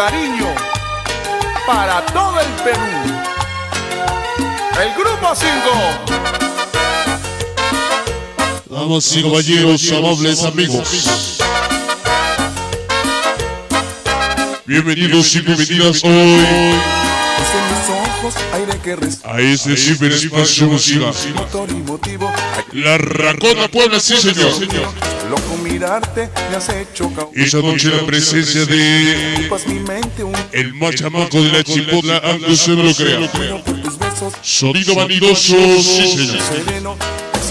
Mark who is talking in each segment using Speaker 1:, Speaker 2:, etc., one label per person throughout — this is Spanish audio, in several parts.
Speaker 1: cariño para todo el Perú. El grupo 5.
Speaker 2: Damas y caballeros, amables amigos. Bienvenidos y bienvenidas hoy a este ciberespacio musical. La Racona Puebla, sí señor.
Speaker 1: Loco mirarte me has hecho
Speaker 2: Esa noche la presencia de el machamaco de la chipotla, aunque usted no lo crea. Sonido vanidoso, sí señor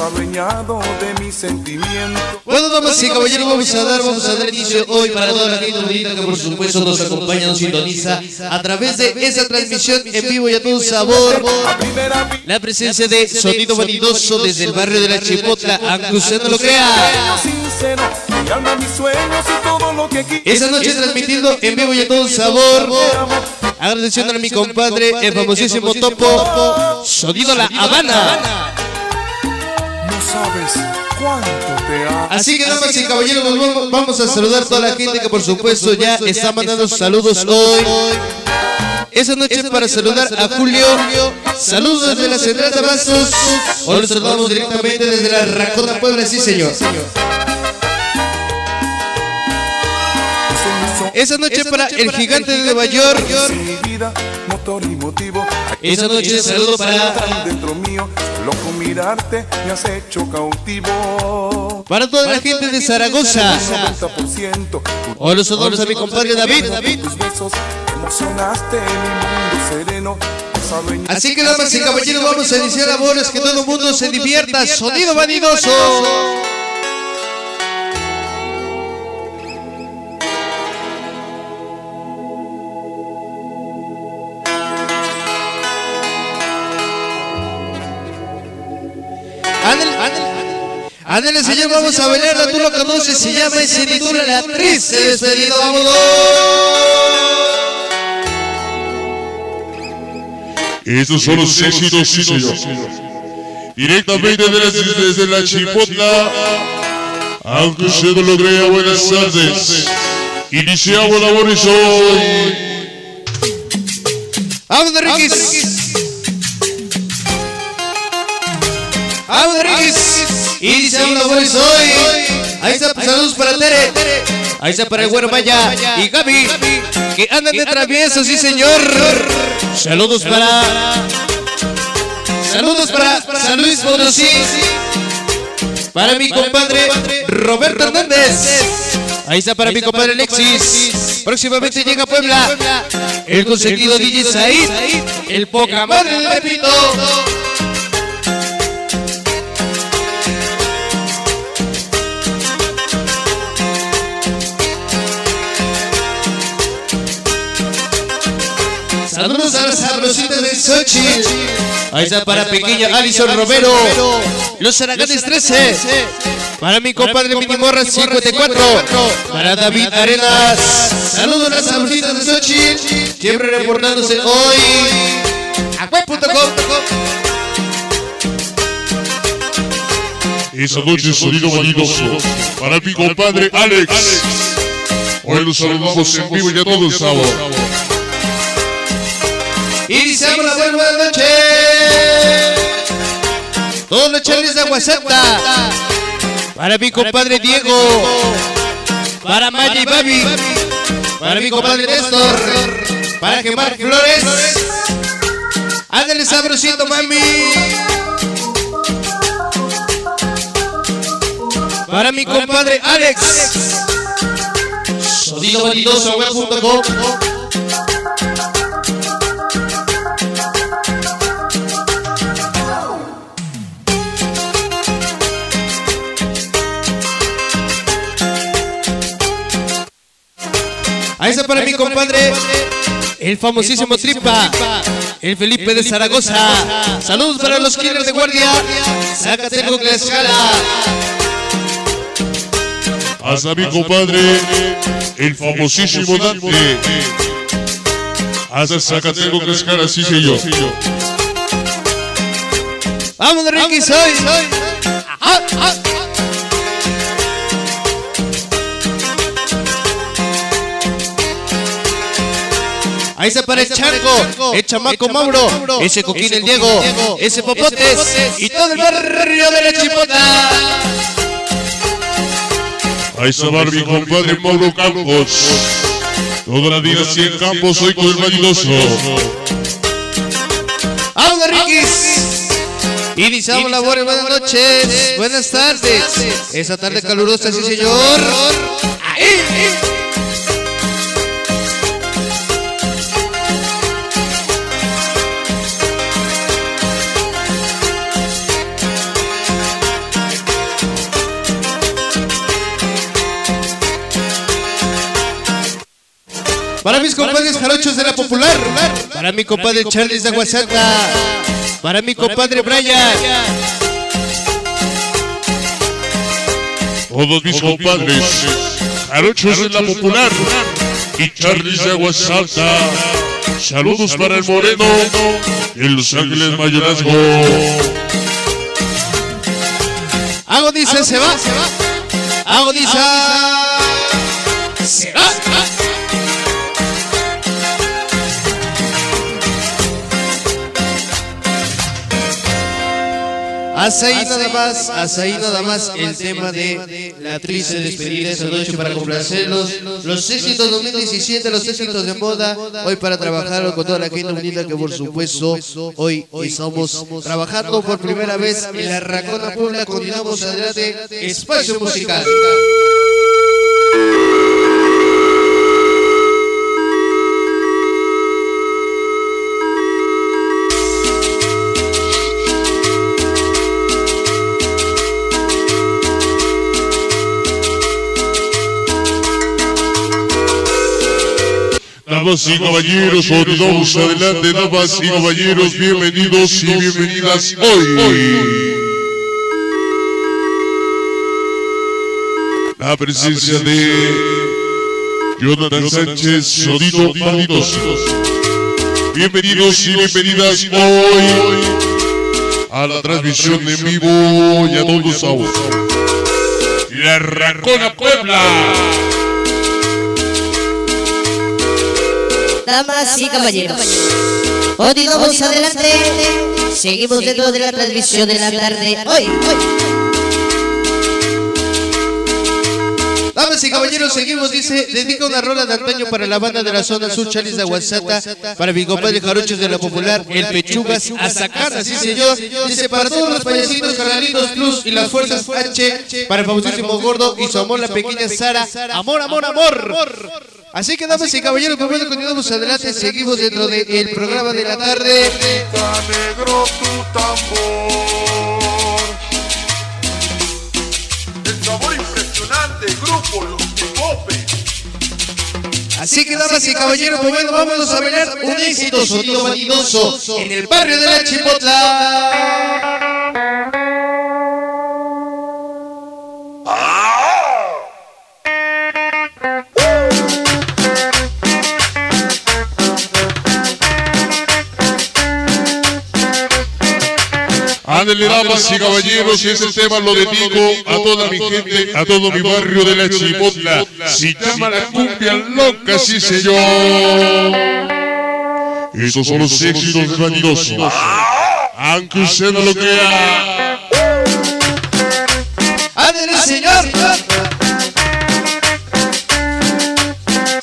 Speaker 1: adueñado de mis sentimientos.
Speaker 3: Bueno, damas y caballeros, vamos a dar, vamos a dar inicio hoy para toda la gente bonita que por supuesto nos acompaña, nos sintoniza a través de esa transmisión en vivo y a todo sabor. La presencia de Sonido Vanidoso desde el barrio de la Chipotla, aunque usted no lo crea. Esa noche transmitiendo en vivo y a todo sabor. Agradeciendo a mi compadre, el famosísimo Topo, Sonido La Habana
Speaker 1: sabes cuánto te amo.
Speaker 3: Así que damas y caballeros, nos vamos, a saludar a toda la gente que por supuesto ya está mandando saludos hoy. Esa noche para saludar a Julio. Saludos desde la Central de Abastos. Hoy los saludamos directamente desde la Racona Puebla, sí señor. Esa noche para el gigante de Nueva York. Esa noche saludo para
Speaker 1: dentro mío, loco mirarte me has hecho cautivo.
Speaker 3: Para toda la gente de Zaragoza. Hoy los saludamos a mi compadre David. Así que damas y caballeros vamos a iniciar labores que todo el mundo se divierta. Sonido vanidoso. Ándale, señor, vamos a bailarla, tú lo conoces, se llama y se titula La Triste Despedida, vámonos.
Speaker 2: Estos son los éxitos, sí, señor. Directamente desde la Chipotla, aunque usted no lo crea, buenas tardes. Iniciamos labores hoy.
Speaker 3: ¡Vamos, Riquis! ¡Vamos, Riquis! Y dice una voz hoy. Ahí está, saludos para Tere. Ahí está para el güero Maya y Gaby. Que andan de travieso, sí señor. Saludos para. Saludos para San Luis Potosí. Para mi compadre Roberto Hernández. Ahí está para mi compadre Alexis. Próximamente llega a Puebla. El consentido DJ Said. El poca madre de Saludos a las sabrositas de Sochi. Ahí está para pequeña Alison Romero. Los Araganes 13. Para mi compadre Minimorra 54. Para David Arenas. Saludos a las sabrositas de Sochi. Siempre reportándose hoy. A web.com.
Speaker 2: Esa noche sonido vanidoso para mi compadre Alex. Hoy los saludamos en vivo y a todo el sabor.
Speaker 3: Iniciamos la buena noche. Todos los chales de Aguasanta. Para mi compadre Diego. Para y Babi. Para mi compadre Néstor. Para quemar flores. Ándale sabrosito, mami. Para mi compadre Alex. Sonido está para mi compadre, el famosísimo Tripa, el Felipe de Zaragoza. Saludos para los killers de guardia. Sácate con la escala.
Speaker 2: Hasta mi compadre, el famosísimo Dante. Hasta Zacateco Cascara, sí señor.
Speaker 3: Vamos, Ricky, soy. Ajá, Ahí está para el Chango, el chamaco Mauro, ese Coquín el Diego, ese Popotes y todo el barrio de la Chipota.
Speaker 2: Ahí está mi compadre Mauro Campos. Toda la vida así en Campos soy con el vanidoso.
Speaker 3: ¡Vamos, Riquis! Iniciamos labores, buenas noches, buenas tardes. Esa tarde calurosa, sí señor. ¡Ahí! Para mis compadres jarochos de la popular, para mi compadre Charles de Aguasanta, para mi compadre Brian,
Speaker 2: Todos mis compadres, jarochos de la popular y Charles de Aguasalta. Saludos para el Moreno en Los Ángeles Mayorazgo.
Speaker 3: Hago dice se va, Hago dice Hasta ahí nada más, hasta ahí nada más el tema de la triste despedida esta noche para complacerlos. Los éxitos 2017, los éxitos de moda, hoy para trabajar con toda la gente unida que por supuesto hoy estamos trabajando por primera vez en la Racona Puebla. Continuamos adelante, espacio musical.
Speaker 2: Damas y caballeros, continuamos adelante, damas y caballeros, bienvenidos y bienvenidas hoy. La presencia de Jonathan Sánchez, sonido válidos. Bienvenidos y bienvenidas hoy a la transmisión en vivo y a todos ahora. La Racona Puebla.
Speaker 4: Damas y caballeros, continuamos adelante. Seguimos dentro de la transmisión de la tarde. hoy.
Speaker 3: Damas y caballeros, seguimos, dice, dedica una rola de antaño para la banda de la zona sur, Charles de Aguasata, para mi compadre Jarochos de la Popular, el Pechugas, a sacar, así señor, dice, para todos los payasitos, carnalitos, plus y las fuerzas H, para el famosísimo Gordo y su amor, la pequeña Sara, amor, amor, amor. Así que, damas y caballeros, como continuamos adelante, seguimos dentro del programa de la tarde.
Speaker 1: Negro tu tambor. El sabor impresionante, grupo Los Pipopes.
Speaker 3: Así que, damas y caballeros, pues bueno, vámonos a bailar un éxito sonido vanidoso en el barrio de la Chipotla.
Speaker 2: Ándale, damas y caballeros, y ese tema lo dedico a toda mi gente, a todo mi barrio de la Chipotla. Se llama la cumbia loca, sí señor. Esos son los éxitos vanidosos. Aunque usted no lo crea.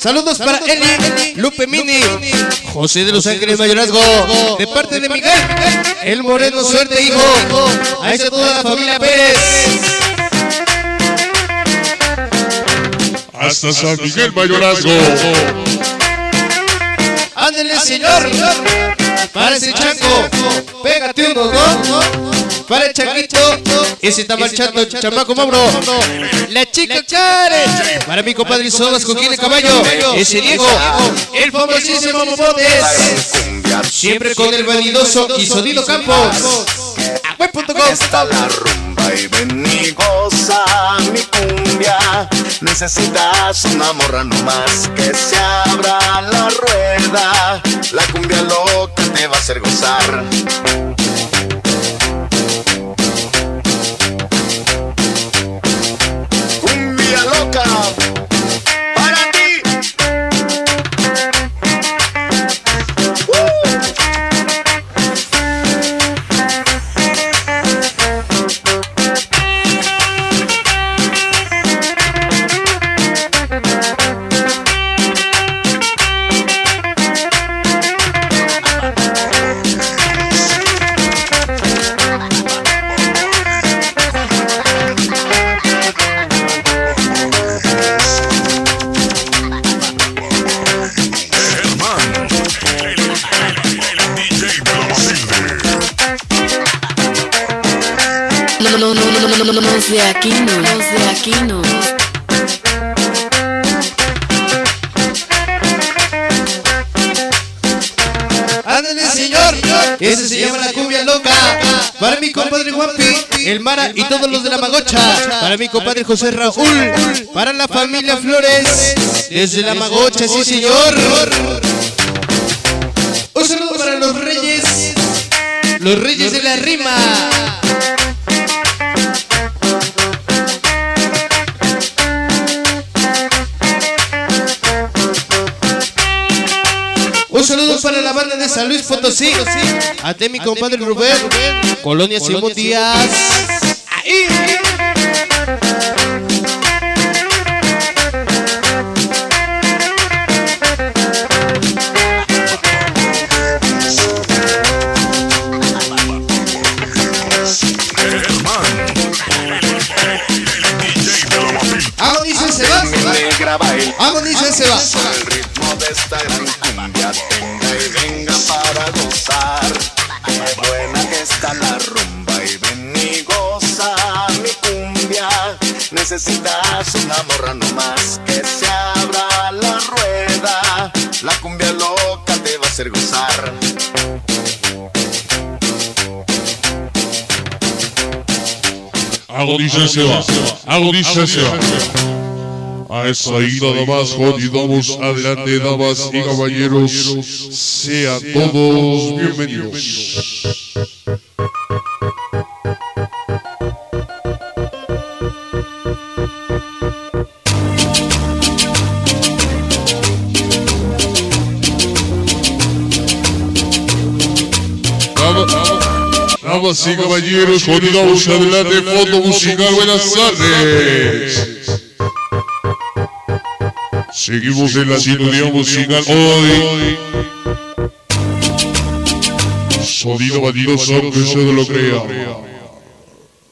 Speaker 3: Saludos para Eli, Lupe Mini, José de los Ángeles Mayorazgo, de parte de Miguel, el Moreno Suerte, hijo, a esa toda la familia Pérez.
Speaker 2: Hasta San Miguel Mayorazgo.
Speaker 3: Ándale, señor, ese chanco, pégate uno, ¿no? Para el changuito, ese está marchando, chamaco Mauro. La chica Chare, para mi compadre Sobas con quien el caballo, ese Diego, el famosísimo Mopotes. Siempre con el vanidoso y sonido Campos.
Speaker 5: Está la rumba y ven y goza mi cumbia. Necesitas una morra nomás que se abra la rueda. La cumbia loca te va a hacer gozar.
Speaker 6: De Aquino, los de Aquino.
Speaker 3: Ándale, señor. Ese se llama la cumbia loca. Para mi compadre Juanpi, el Mara y todos los de la Magocha. Para mi compadre José Raúl. Para la familia Flores. Desde la Magocha, sí, señor. Un saludo para los reyes. Los reyes de la rima. Para la banda de San Luis Potosí. A ti, mi compadre Rubén. Colonia Simón Díaz. Se va. Hago dice se va.
Speaker 5: A
Speaker 2: esa ida damas, continuamos adelante, damas y caballeros. Sean todos bienvenidos. Damas- y caballeros, continuamos adelante, fondo musical, buenas tardes. Seguimos en la sintonía musical hoy. Sonido bandidoso, aunque no lo crea.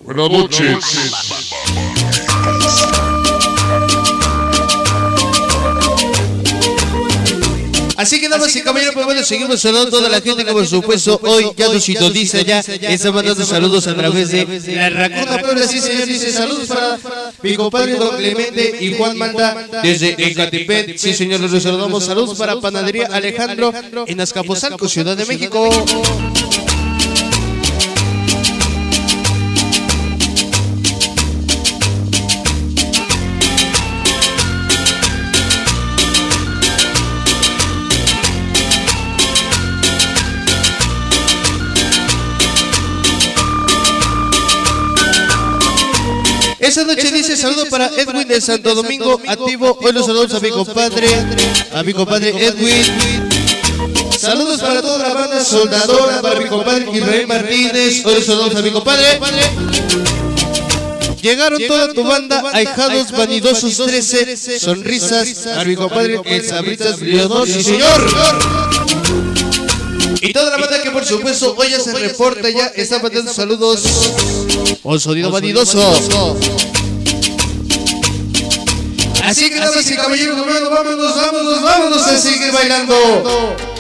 Speaker 2: Buenas noches.
Speaker 3: Así que damas y caballeros, pues bueno, seguimos saludando toda la gente que por supuesto hoy ya nos sintoniza ya, está mandando saludos a través de la Racuna Puebla, sí señor, dice saludos para mi compadre Don Clemente y Juan Manda desde Ecatepec, sí señor, los saludamos, saludos para Panadería Alejandro en Azcapotzalco, Ciudad de México. Esa noche dice saludo para Edwin de Santo Domingo, activo. Hoy los saludos a mi compadre, a mi compadre Edwin. Saludos para toda la banda soldadora, para mi compadre Israel Martínez. Hoy los saludos a mi compadre. Llegaron toda tu banda, ahijados vanidosos 13, sonrisas, a mi compadre El Sabritas Leodor, sí señor. Y toda la banda que por supuesto hoy ya se reporta, ya está mandando saludos. Un sonido vanidoso. Así que damas y caballeros, vámonos, vámonos, vámonos, vámonos a seguir bailando.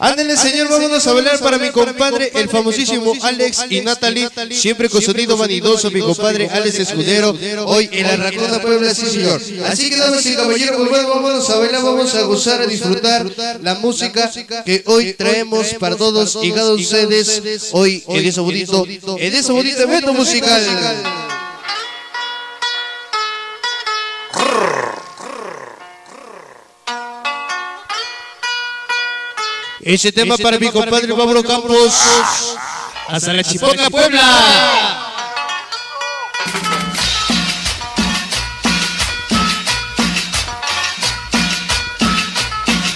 Speaker 3: Ándale, señor, vámonos a bailar para mi compadre, el famosísimo Alex y Natalie, siempre con sonido vanidoso, mi compadre Alex Escudero, hoy en la Racona Puebla, sí, señor. Así que, damas y caballeros, pues vámonos a bailar, vamos a gozar, a disfrutar la música que hoy traemos para todos y cada ustedes, hoy en ese bonito, en ese bonito evento musical. Ese tema para mi compadre Pablo Campos. Hasta la Chipoca Puebla.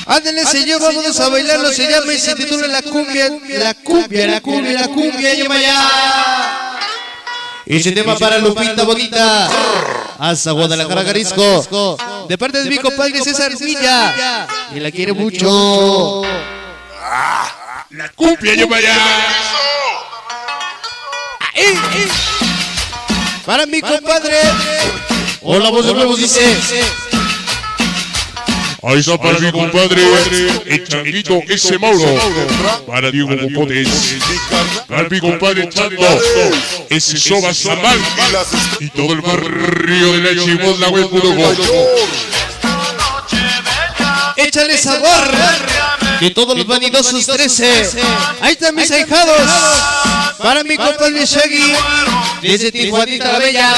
Speaker 3: Ándale, señor, vámonos a bailarlo. Se llama y se titula La Cumbia, La Cumbia, La Cumbia, La Cumbia, llama ya. Ese tema para Lupita Bonita. Hasta Guadalajara, Jalisco. De parte de mi compadre César Villa. Y la quiere mucho.
Speaker 2: La cumbia lleva ya.
Speaker 3: Para mi compadre. Hola, voz de huevos dice.
Speaker 2: Ahí está para mi compadre, el changuito ese Mauro. Para Diego Mocotes. Para mi compadre Chango, ese Soba Zamal. Y todo el barrio de la Chimosla, güey, puro
Speaker 3: Échale sabor. Que todos los vanidosos 13. Ahí están mis ahijados. Para mi compadre Shaggy. Desde Tijuanita la Bella.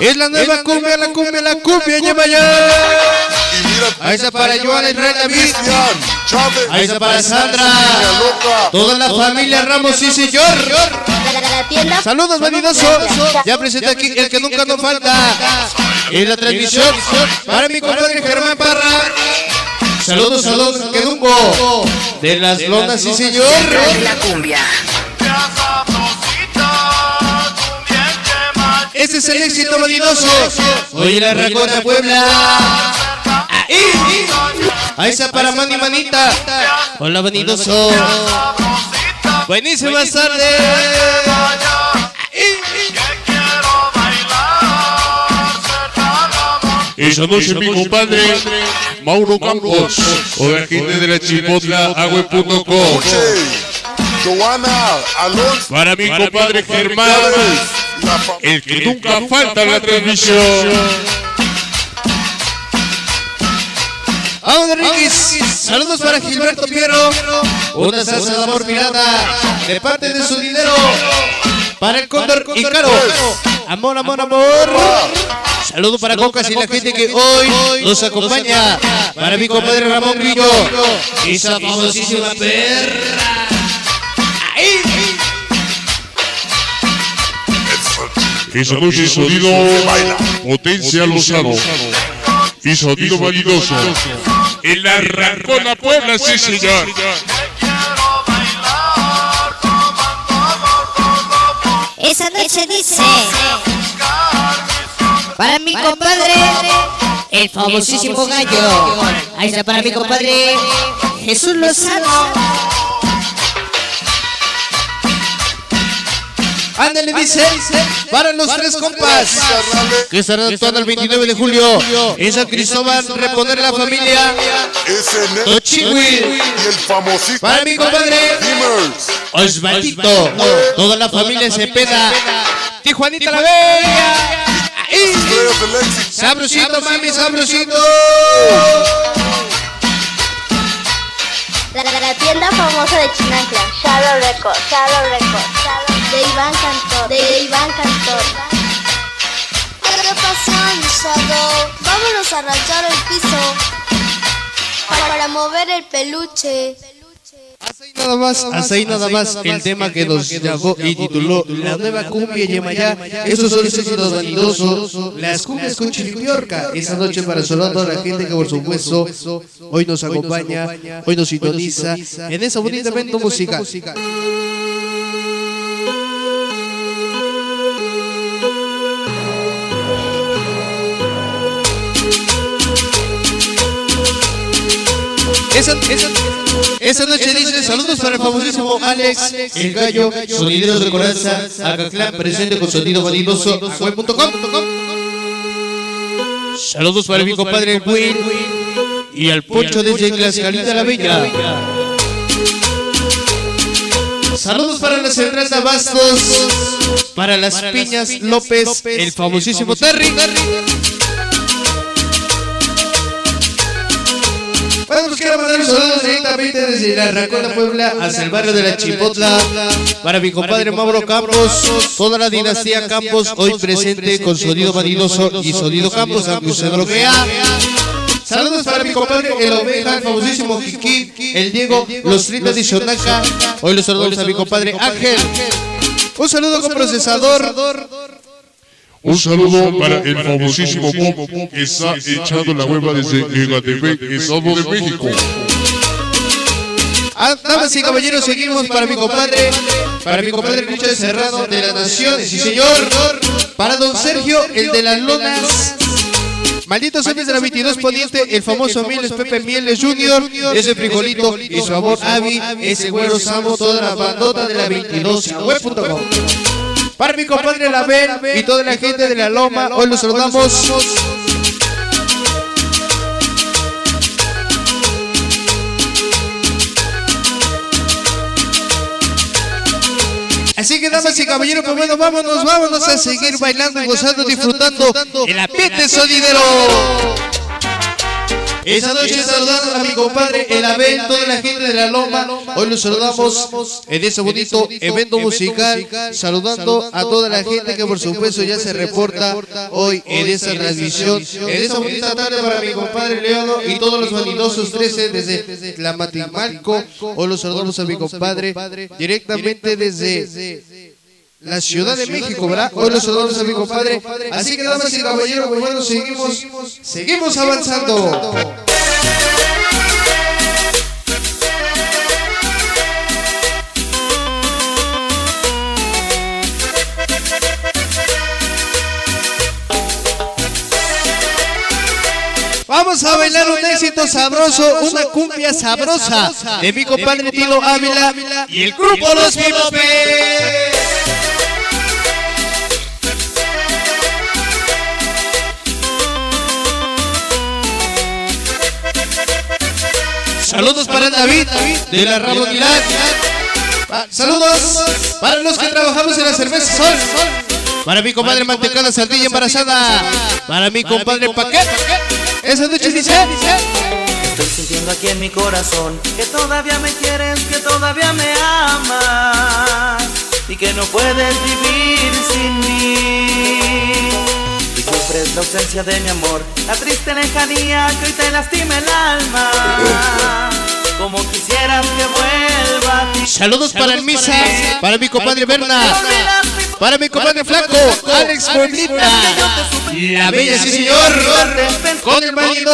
Speaker 3: Es la nueva cumbia, la cumbia, la cumbia, lleva ya. Ahí está para Joan el Rey David. Ahí está para Sandra. Toda la familia Ramos, sí señor. Saludos, vanidoso. Ya presenta aquí el que nunca nos falta. En la transmisión para mi compadre Germán Parra. Saludos, saludos, que nunca. De las lonas, sí señor.
Speaker 7: La cumbia.
Speaker 3: Ese es el éxito vanidoso. Oye, la Racona Puebla. Ahí. Ahí está para Manny Manita. Hola, vanidoso. Buenísimas tardes.
Speaker 2: Esa noche mi compadre Mauro Campos, o la gente de la Chipotla, agüe.com.
Speaker 5: Joana, Alonso,
Speaker 2: Para mi compadre Germán, el que nunca falta en la transmisión.
Speaker 3: Vamos, Enriquez. Saludos para Gilberto Piero. Una salsa de amor mirada de parte de su dinero. Para el Cóndor y Caro. Amor, amor, amor. Saludos para Cocas y la gente que hoy nos acompaña. Para mi compadre Ramón Grillo. Esa famosísima perra. Ahí.
Speaker 2: Esa noche sonido Potencia Lozano. Y sonido vanidoso. En la Rancona Puebla, sí señor.
Speaker 4: Esa noche dice para mi compadre el famosísimo gallo. Ahí está para mi compadre Jesús Lozano.
Speaker 3: Ándale, dice, para los tres compas. que estarán actuando el 29 de julio en San Cristóbal, reponer la familia.
Speaker 5: ese ne-
Speaker 3: Tochiwi.
Speaker 5: y el famosísimo
Speaker 3: Para mi compadre. Osvaldito, toda la familia se peda. Tijuanita la Bella. Sabrosito, mami, sabrosito.
Speaker 8: La, la- la tienda famosa de Chinancla, Shadow Records, Shadow Records, Shadow- Iván Cantor, de Iván Cantor.
Speaker 9: ¿Qué pasa, Shadow? Vámonos a arrancar el piso para, para mover el peluche.
Speaker 3: Nada más, hasta ahí nada más el tema que nos llamó y tituló La nueva cumbia Yemayá. Esos son los éxitos vanidosos, las cumbias con Chilipiorca. Esa noche para sonar toda la gente que por supuesto hoy nos acompaña, hoy nos sintoniza en ese bonito evento musical. Esa, esa, esa noche dice saludos para el famosísimo Alex, el gallo, sonideros de Coranza, Acaclán, presente con sonido vanidoso, web.com. Saludos para mi compadre Will y al Poncho desde Tlaxcalita la Bella. Saludos para la Central de Abastos, para las Piñas López, el famosísimo Terry. Quiero mandar saludos directamente desde la Racona Puebla hasta el barrio de la Chipotla para mi compadre Mauro Campos, toda la dinastía Campos hoy presente con sonido vanidoso y sonido Campos, aunque usted no lo crea. Saludos para mi compadre El Oveja, el famosísimo Kiki, el Diego, los Tritos de Xonaca. Hoy los saludos a mi compadre Ángel. Un saludo con procesador.
Speaker 2: Un saludo para el famosísimo Bob que está echando la hueva desde Egatepec, Estado de México.
Speaker 3: Ah, Damas y caballeros, seguimos para mi compadre, para mi compadre Richard Serrano de las Naciones, sí señor, para don Sergio, el de las lonas, Malditos hombres de la 22 Poniente, el famoso Mieles Pepe Mieles Junior, ese frijolito y su amor Avi, ese güero Samo, toda la bandota de la 22 web.com. Para mi compadre La y toda la gente de la Loma, hoy los saludamos. Así que damas y caballeros, pues bueno, vámonos, vámonos a seguir bailando gozando, disfrutando el ambiente sonidero. Esa noche saludando a mi compadre El Abel, toda la gente de la Loma. Hoy los saludamos en ese bonito evento musical, saludando a toda la gente que por supuesto ya se reporta hoy en esa transmisión, en esa bonita tarde para mi compadre Leono y todos los vanidosos 13 desde Tlamatilmalco. Hoy los saludamos a mi compadre directamente desde la Ciudad de México, ¿verdad? Hoy los saludamos a mi compadre. Así que, damas y caballeros, pues bueno, seguimos, seguimos avanzando. Vamos a bailar un éxito sabroso, una cumbia sabrosa de mi compadre Tilo Ávila y el grupo Los Pipopes. Saludos para David de la Ramos Milán. Pa- Saludos para los que trabajamos en la cerveza Sol. Para mi compadre Mantecada Sardilla Embarazada. Para mi compadre Paquet. Esa noche dice.
Speaker 7: Estoy sintiendo aquí en mi corazón que todavía me quieres, que todavía me amas y que no puedes vivir sin mí. Sufres la ausencia de mi amor, la triste lejanía que hoy te lastima el alma. Como quisieras que vuelva a ti.
Speaker 3: Saludos para el Misa. Para mi compadre Berna. Para mi compadre Flaco. Alex Molina. La bella, sí señor. Con el aunque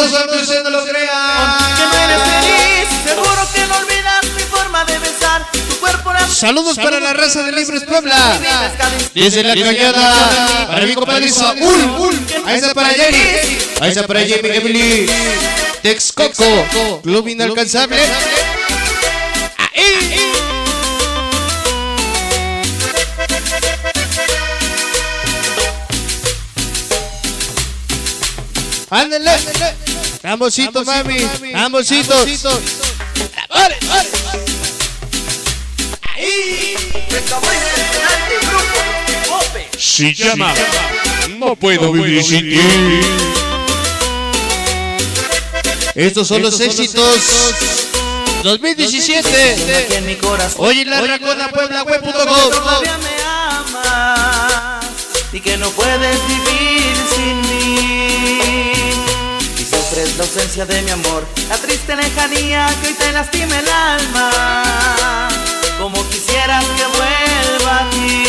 Speaker 3: usted no lo crea.
Speaker 7: Que no eres feliz, seguro que
Speaker 3: Saludos para la raza de Libres Puebla. Desde la cañada. Para mi compadre Saúl. Ahí está para Jerry. Ahí está para Jamie Emily. Texcoco. Club Inalcanzable. Ahí. Ándale. Amorcito, mami. Amorcitos. Vale,
Speaker 7: Pipopes.
Speaker 2: Se llama No puedo vivir sin ti.
Speaker 3: Estos son los éxitos 2017.
Speaker 7: Aquí en mi corazón.
Speaker 3: Hoy en la Racona Puebla
Speaker 7: que todavía me amas y que no puedes vivir sin mí. Y sufres la ausencia de mi amor, la triste lejanía que hoy te lastima el alma. Como quisieras que vuelva a ti.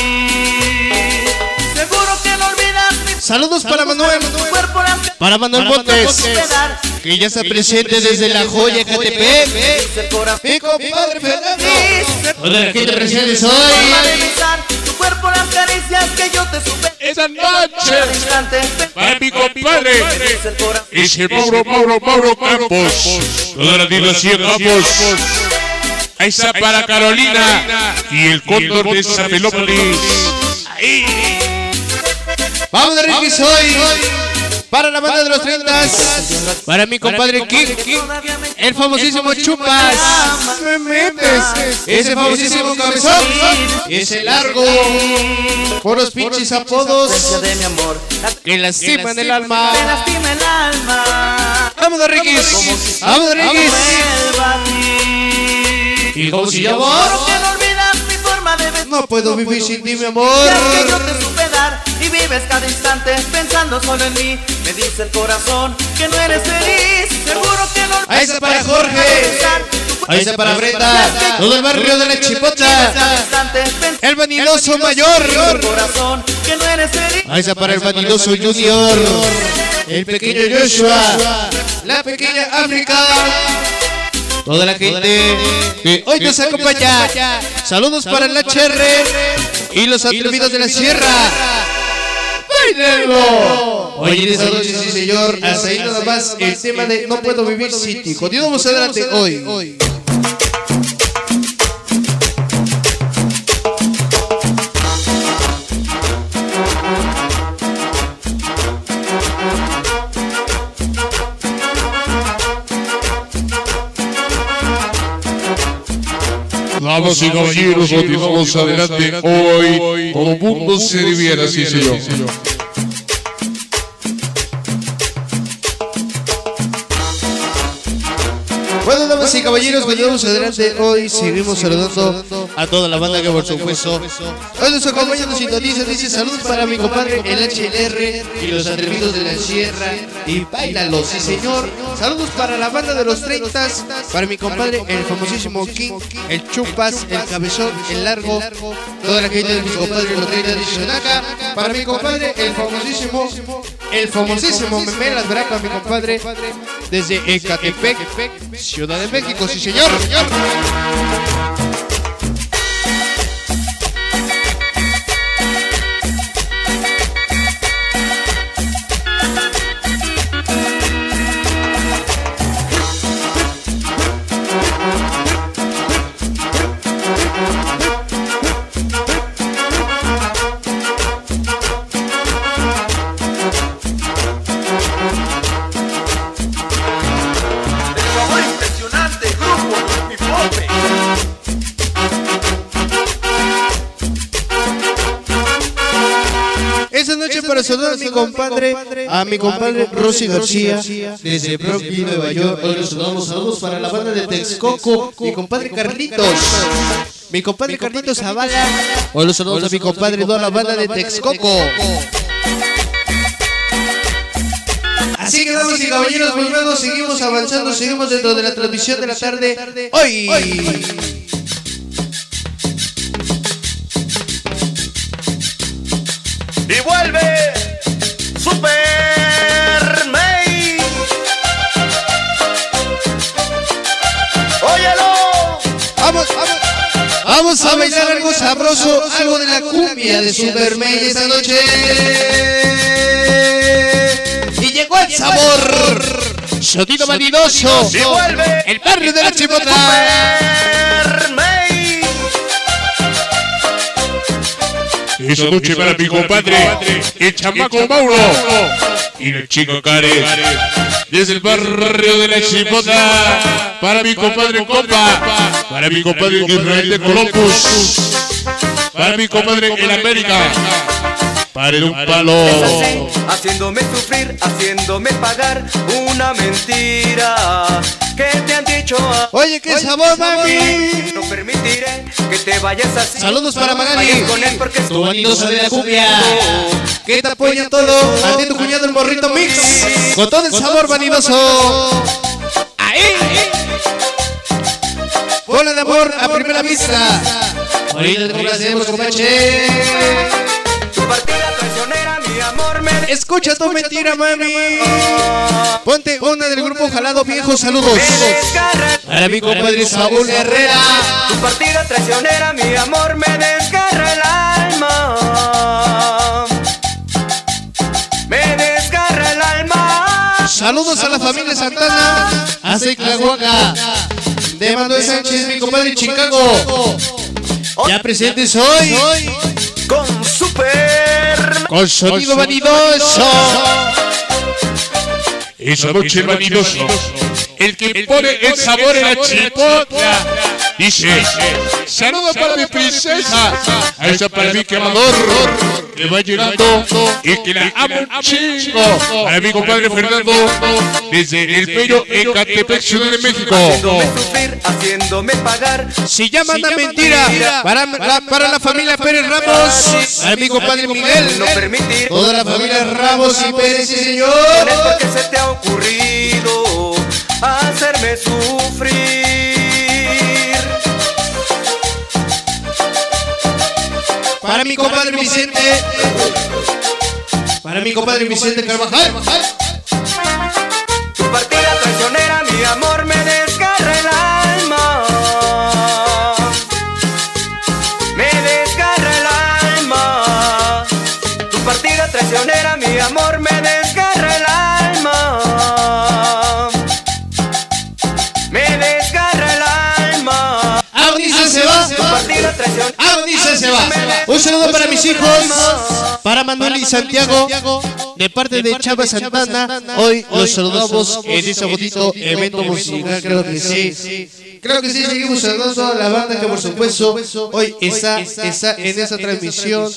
Speaker 7: Seguro que no olvidas mi
Speaker 3: Saludos para Manuel.
Speaker 7: tu cuerpo la
Speaker 3: Para Manuel Montes. Que ya está presente desde la joya
Speaker 7: corazón.
Speaker 3: Mi compadre Fernando. Hola, la gente presente
Speaker 7: forma de
Speaker 3: hoy.
Speaker 7: besar tu cuerpo las caricias que yo te supe.
Speaker 2: Esa noche para mi compadre
Speaker 7: dice el
Speaker 2: Mauro, Mauro, Mauro Campos. Toda la dinastía Campos. Ahí está para Carolina y el cóndor de Zapelópolis. Ahí.
Speaker 3: Vamos de Ricky Soy. Para la banda de los 30. Para mi compadre King. El famosísimo Chupas. Me metes. Ese famosísimo cabezón. Ese largo. Por los pinches apodos que lastiman el alma.
Speaker 7: te lastima el alma.
Speaker 3: Vamos de Ricky. Vamos de Ricky.
Speaker 7: Ti.
Speaker 3: ¿Y
Speaker 7: que no olvidas mi forma de besar.
Speaker 3: No puedo vivir sin ti, mi amor.
Speaker 7: Ya que yo te supe dar y vives cada instante pensando solo en mí. Me dice el corazón que no eres feliz. Seguro que no
Speaker 3: Ahí está para Jorge. Ahí está para Brenda. Todo el barrio de la Chipota. El vanidoso mayor.
Speaker 7: corazón que no eres feliz.
Speaker 3: Ahí está para el vanidoso Junior. El pequeño Joshua. La pequeña África. Toda la gente que hoy nos acompaña. Saludos para el HR y los atrevidos de la sierra. ¡Báilenlo! Oye, en esta noche, sí, señor. Hasta ahí nada más el tema de No puedo vivir ti. Continuamos adelante hoy.
Speaker 2: Damas y caballeros, continuamos adelante hoy. Todo mundo se diviera, sí, señor.
Speaker 3: Damas y caballeros, continuamos adelante. Hoy seguimos saludando a toda la banda que por supuesto hoy nos acompaña, nos sintoniza. Dice saludos para mi compadre el HLR y los atrevidos de la sierra. Y bailalo, sí señor. Saludos para la banda de los 30, para mi compadre el famosísimo King, el Chupas, el Cabezón, el Largo, toda la gente de mis compadres los 30 de Xonaca. Para mi compadre el famosísimo, el famosísimo Memelas Braca, mi compadre, desde Ecatepec, Ciudad de México, sí señor.
Speaker 1: impresionante
Speaker 3: Saludar a mi compadre, a mi compadre Rosy García, desde Brooklyn, Nueva York. Hoy los saludamos, saludos para la banda de Texcoco, mi compadre Carlitos. Mi compadre Carlitos Zavala. Hoy los saludamos a mi compadre toda la banda de Texcoco. Así que damas y caballeros, pues luego seguimos avanzando, seguimos dentro de la transmisión de la tarde. Hoy.
Speaker 1: Y vuelve Super May. Óyelo.
Speaker 3: Vamos, vamos. Vamos a bailar algo sabroso, algo de la cumbia de Superman esta noche. Y llegó el sabor. Sotito
Speaker 1: vuelve
Speaker 3: El barrio de la Chipota.
Speaker 2: Esa noche para mi compadre, el chamaco Mauro y la chica Karen. Desde el barrio de la Chipota, para mi compadre Copa, para mi compadre Israel de Columbus, para mi compadre en América, para el un palo.
Speaker 7: Es así, haciéndome sufrir, haciéndome pagar una mentira que te han dicho a
Speaker 3: Oye, qué sabor, mami.
Speaker 7: No permitiré que te vayas así.
Speaker 3: Saludos para Magali.
Speaker 7: Con él porque
Speaker 3: Tu vanidosa de la cumbia. Que te apoya todo. A ti tu cuñado el morrito mix. Con todo el sabor vanidoso. Ahí. Bola de amor a primera vista. Ahorita te complacemos, compache.
Speaker 7: Tu partida
Speaker 3: Escucha tu mentira, mami. Ponte una del grupo Jalado Viejo. Saludos. Para mi compadre Saúl Herrera.
Speaker 7: Tu partida traicionera, mi amor, me desgarra el alma. Me desgarra el alma.
Speaker 3: Saludos a la familia Santana. A Huaca. De Manuel Sánchez, mi compadre Chicago. Ya presentes hoy.
Speaker 7: Con super.
Speaker 3: Con sonido vanidoso.
Speaker 2: Esa noche vanidoso, el que pone el sabor en la chipotla, dice, saludo para mi princesa, a esa para mi quemador, que va llegando y que la amo un chingo, para mi compadre Fernando, desde el bello Ecatepec, Ciudad de México.
Speaker 7: Haciéndome sufrir, haciéndome pagar.
Speaker 3: Si ya manda mentira para la, para la familia Pérez Ramos, para mi compadre Miguel,
Speaker 7: No permitir.
Speaker 3: toda la familia Ramos y Pérez, señor.
Speaker 7: No es porque se te ha ocurrido hacerme sufrir.
Speaker 3: Para mi compadre Vicente, para mi compadre Vicente Carvajal.
Speaker 7: Tu partida traicionera, mi amor,
Speaker 3: Ah, dice se va. Un saludo para mis hijos, para Manuel y Santiago, de parte de Chava Santana. Hoy los saludamos. en ese bonito evento musical, creo que sí. Creo que sí, seguimos saludando a la banda que por supuesto hoy está, está en esa transmisión.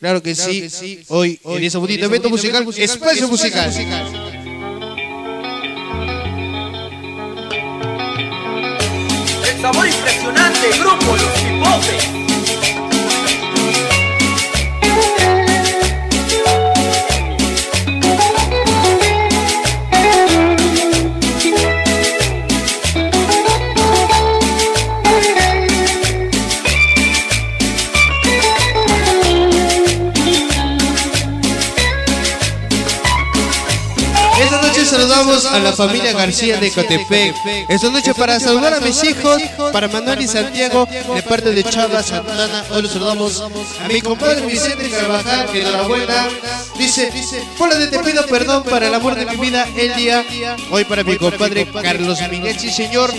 Speaker 3: Claro que sí, hoy en ese bonito evento musical, espacio musical.
Speaker 10: El sabor impresionante, grupo Los
Speaker 3: a la familia García de Cotepec. Esta noche para saludar a mis hijos, para Manuel y Santiago, de parte de Chava Santana. Hoy los saludamos a mi compadre Vicente Carvajal, que enhorabuena. Dice, hola de te pido perdón para el amor de mi vida el día. Hoy para mi compadre Carlos Miguel, sí señor.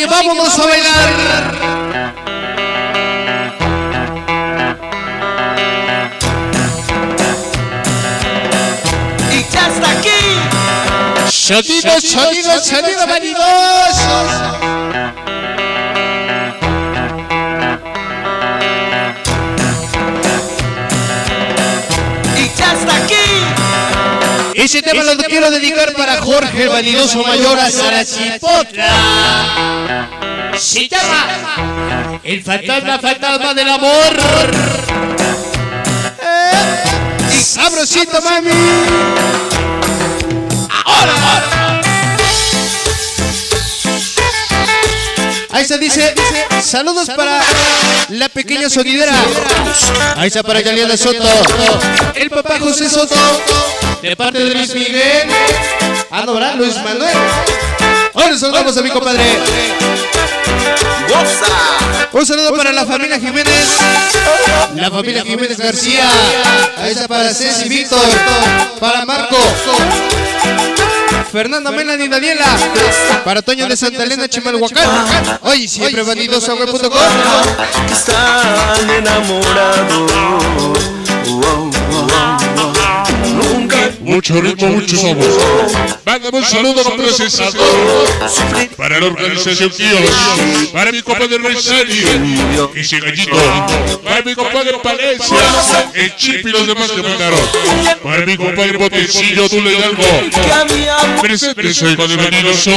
Speaker 3: Que vámonos a bailar.
Speaker 10: Y ya está aquí.
Speaker 3: Sonido, sonido, sonido, Ese tema lo quiero dedicar para Jorge Vanidoso Mayor a Sarachipotra. Se llama El fantasma, fantasma del amor. Eh, Sabrosito, mami. Ahora. Ahí se dice, saludos para la pequeña sonidera. Ahí está para Galeana Soto. El papá José Soto. De parte de Luis Miguel. ¿verdad? Luis Manuel. Hoy les saludamos a mi compadre. Un saludo para la familia Jiménez. La familia Jiménez García. Ahí está para Ceci Víctor. Para Marco. Fernando Melanie Daniela. Para Toño de Santa Elena Chimalhuacán. Hoy siempre bandidosawe.com.
Speaker 11: Están enamorados.
Speaker 2: Mucho ritmo, mucho sabor. Mándame un saludo procesador. Para la organización Kios. Para mi compadre Rosario. Ese gallito. Para mi compadre Palencia. El chip y los demás que mandaron. Para mi compadre Potencillo, tú le algo. Presente soy con el venidoso.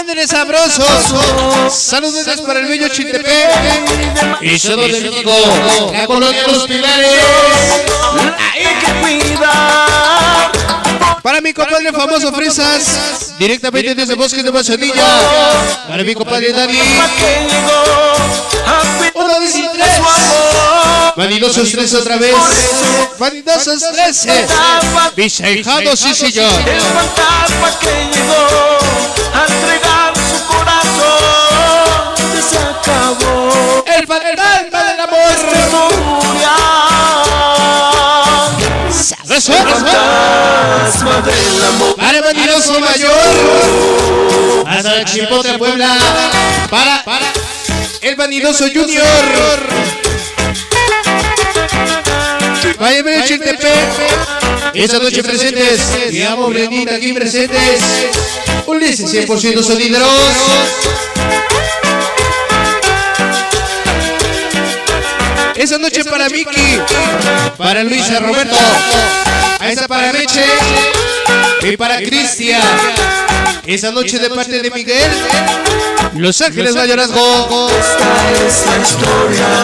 Speaker 3: Ándale sabrosos. Saludos para el bello Chintepec. Y saludos de México. La colonia Los Pilares.
Speaker 11: Hay que cuidar.
Speaker 3: Para mi compadre famoso Fresas, directamente desde Bosques de Manzanilla. Para mi compadre Dani. Uno, dos y tres. Vanidosos tres otra vez. Vanidosos trece. Visaijado, sí señor.
Speaker 11: El fantasma que llegó a entregar su corazón se acabó.
Speaker 3: El fantasma del amor. Sabroso.
Speaker 11: Fantasma del amor.
Speaker 3: Para Vanidoso Mayor. Hasta la Chipotle Puebla. Para, para el Vanidoso Junior. Vaya ver Chiltepec. Esa noche presentes. Mi amo Brenita aquí presentes. Ulises 100% sonideros. Esa noche para Miki. Para Luisa Roberto. Ahí está para Meche. Y para Cristian. Esa noche de parte de Miguel. Los Ángeles Mayorazgo.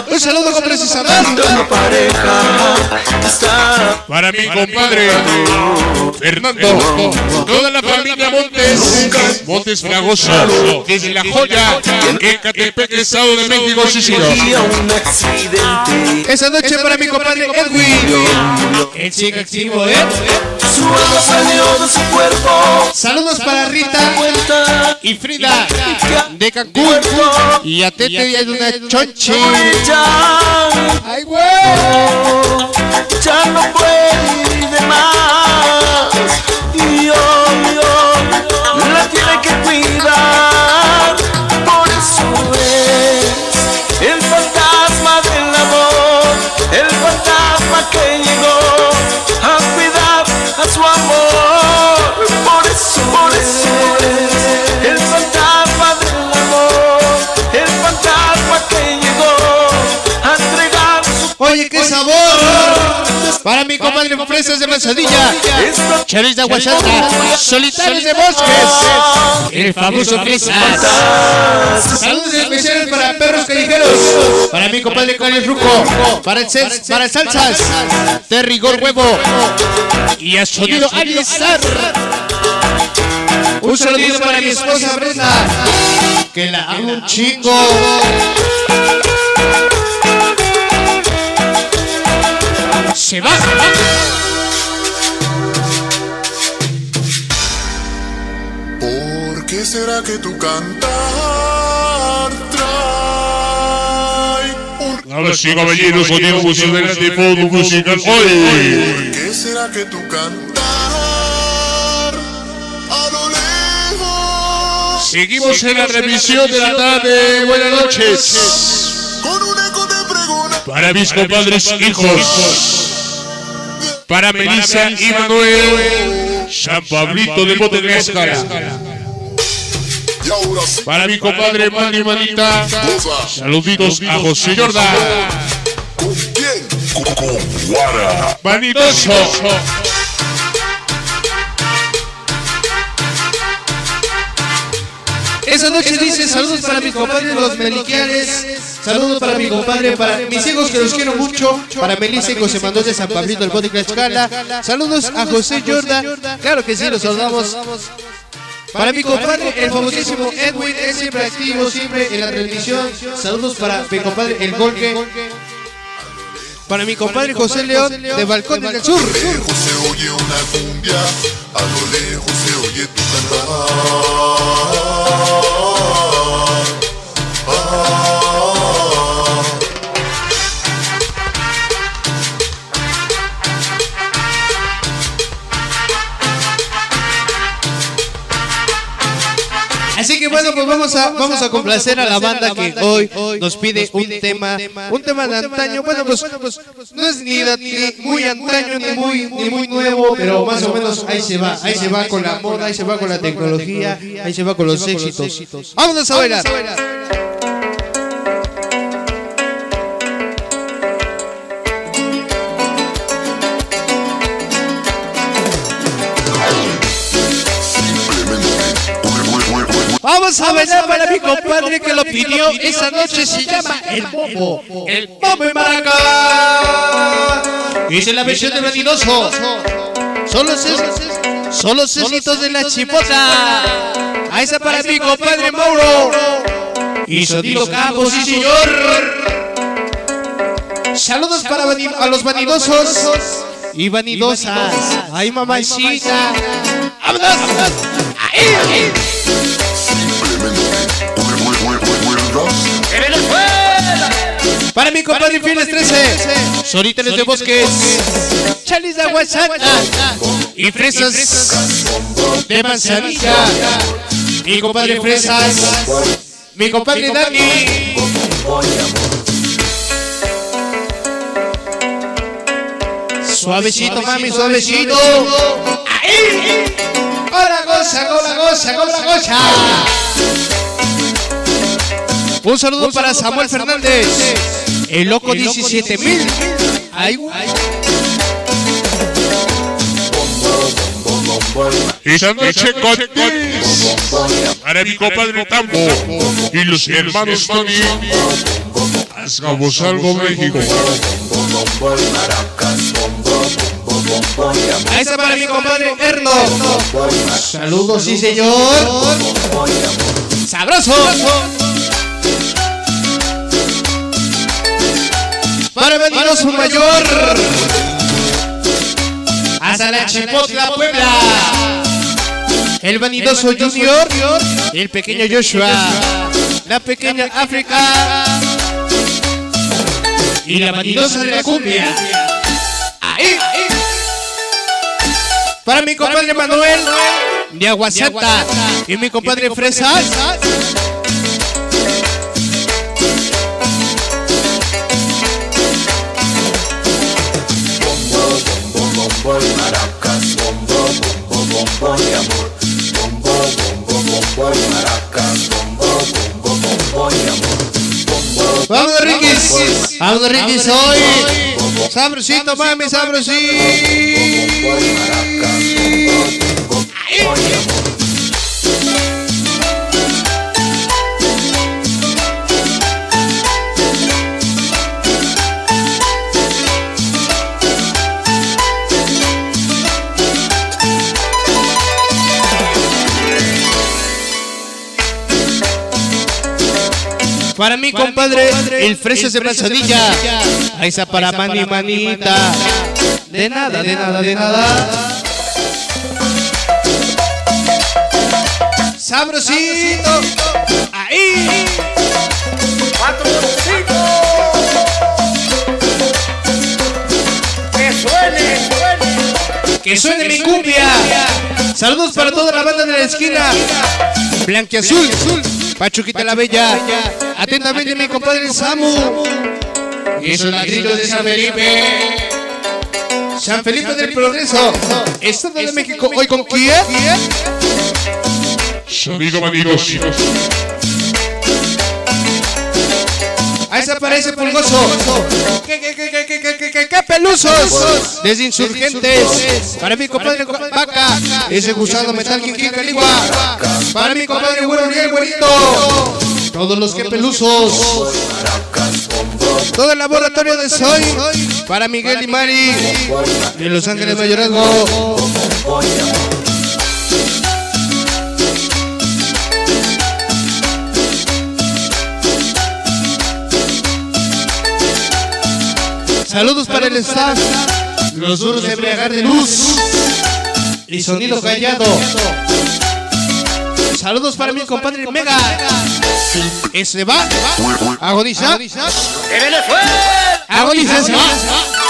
Speaker 3: Un saludo con precisamente.
Speaker 2: Para mi compadre Fernando, toda la familia Montes, Montes Fragoso, desde La Joya, en Catepec, Estado de México, señor.
Speaker 3: Esa noche para mi compadre Edwin. El chico activo, ¿eh?
Speaker 11: Su alma salió de su cuerpo.
Speaker 3: Saludos para Rita y Frida de Cancún. Y a Tete hay una chonche.
Speaker 5: Ay, güey. Ya no puede más. Y hoy la tiene que cuidar. Por eso
Speaker 3: Oye, qué sabor. Para mi compadre Fresas de Manzanilla. Charis de Aguasanta. Solitarios de Bosques. El famoso Fresas. Saludos especiales para perros callejeros. Para mi compadre con el Ruco. Para el, para el Salsas. De rigor huevo. Y a sonido. Un saludito para mi esposa Brenda. Que la amo un chingo. Se va.
Speaker 12: ¿Por qué será que tu cantar trae un...
Speaker 2: Ahora sí, caballeros, sonido musical de fondo musical.
Speaker 12: ¿Por
Speaker 2: ¡Oye!
Speaker 12: qué será que tu cantar a lo lejos
Speaker 2: Seguimos en la revisión de la tarde. Buenas noches.
Speaker 12: con un eco de pregona?
Speaker 2: Para mis compadres hijos. Para Melissa y Manuel. San Pablito del Bote de Máscara. Para mi compadre Manny Manita. Saluditos a José Jordan.
Speaker 12: ¿con quién? Con, con Guara.
Speaker 2: Manitoso.
Speaker 3: Esa noche dice saludos para mis compadres los meliquiares. Saludos para mi compadre, para mis hijos que los quiero mucho. Para Melissa y José Manuel de San Pablito del Bote Escala. Saludos a José Jordan. Claro que sí, los saludamos. Para mi compadre, el famosísimo Edwin, es siempre activo, siempre en la transmisión. Saludos para mi compadre, el Golque. Para mi compadre José León, de Balcón del Sur.
Speaker 12: Oye una cumbia, αλλού λίγο σε
Speaker 3: όγκη. Que bueno, pues vamos a, vamos a complacer a la banda que hoy nos pide un tema, un tema de antaño. Bueno, pues no es ni, de- ni muy antaño ni muy, ni muy nuevo, pero más o menos ahí se va, ahí se va con la moda, ahí se va con la tecnología, ahí se va con los éxitos. Vámonos a bailar. Vamos a bailar para mi compadre que lo pidió esa noche, se llama El Bobo, El Bobo y Maracá. Dice la versión de los, ses- son los de la chipota. A esa para mi compadre Mauro. Y Sonido Campos, sí señor. Saludos para a los vanidosos y vanidosas. Ay, mamacita. ¡Vámonos! ¡Ahí! Para mi compadre Infieles 13, Solitares de Bosques, Chalis de Aguasanta y Fresas. De Manzanilla. Mi compadre Fresas, mi compadre Dani. Suavecito, mami, suavecito. ¡Ahí! ¡Hola, goza, hola, goza, hola, goza! Un saludo para Samuel Fernández, el loco 17000. Ay,
Speaker 2: Esta noche con para mi compadre Tambo y los hermanos Tony. Hagamos algo México.
Speaker 3: Ahí está para mi compadre Erno. Saludos, sí, señor. Sabroso. Para venirnos un mayor. Hasta la Chipotla, Puebla. El vanidoso Junior. El pequeño Joshua. la pequeña África y la vanidosa de la cumbia. Ahí, Para mi compadre Manuel de Aguasanta y mi compadre Fresas.
Speaker 5: Bombo y maracas, bombo, bombo, bombo y amor. Bombo, bombo, bombo y maracas, bombo, bombo, bombo y amor. Bombo,
Speaker 3: Vamos, Riquis. Vamos, Riquis, hoy. Sabrosito, mami, sabrosito.
Speaker 5: Y amor.
Speaker 3: Para mi compadre, el Fresas de Manzanilla. Ahí está para mani, manita. De nada, de nada, de nada. Sabrosito. Ahí.
Speaker 10: ¡Que suene, suene!
Speaker 3: Que suene mi cumbia. Saludos para toda la banda de la esquina. Blanquiazul. Pachuquita la Bella. Atentamente mi compadre Samu. Y esos ladrillos de San Felipe. San Felipe del Progreso. Estado de México hoy con quién?
Speaker 2: Amigo, amigos.
Speaker 3: Ahí se aparece Pulgoso. ¿Qué, qué, qué, qué, qué, qué, qué, qué pelusos? Desde Insurgentes. Para mi compadre Vaca. Ese gusano metal, Quinquín Caligua. Para mi compadre Güero Uriel, Güerito. Todos los que pelusos. Todo el laboratorio de Soy. Para Miguel y Mari. De Los Ángeles Mayorazgo. Saludos para el staff. Los duros de embriagar de luz. Y sonido callado. Saludos para mi compadre Mega. Ese va. Agoniza.
Speaker 10: ¡Que Venezuela!
Speaker 3: Agoniza. se va.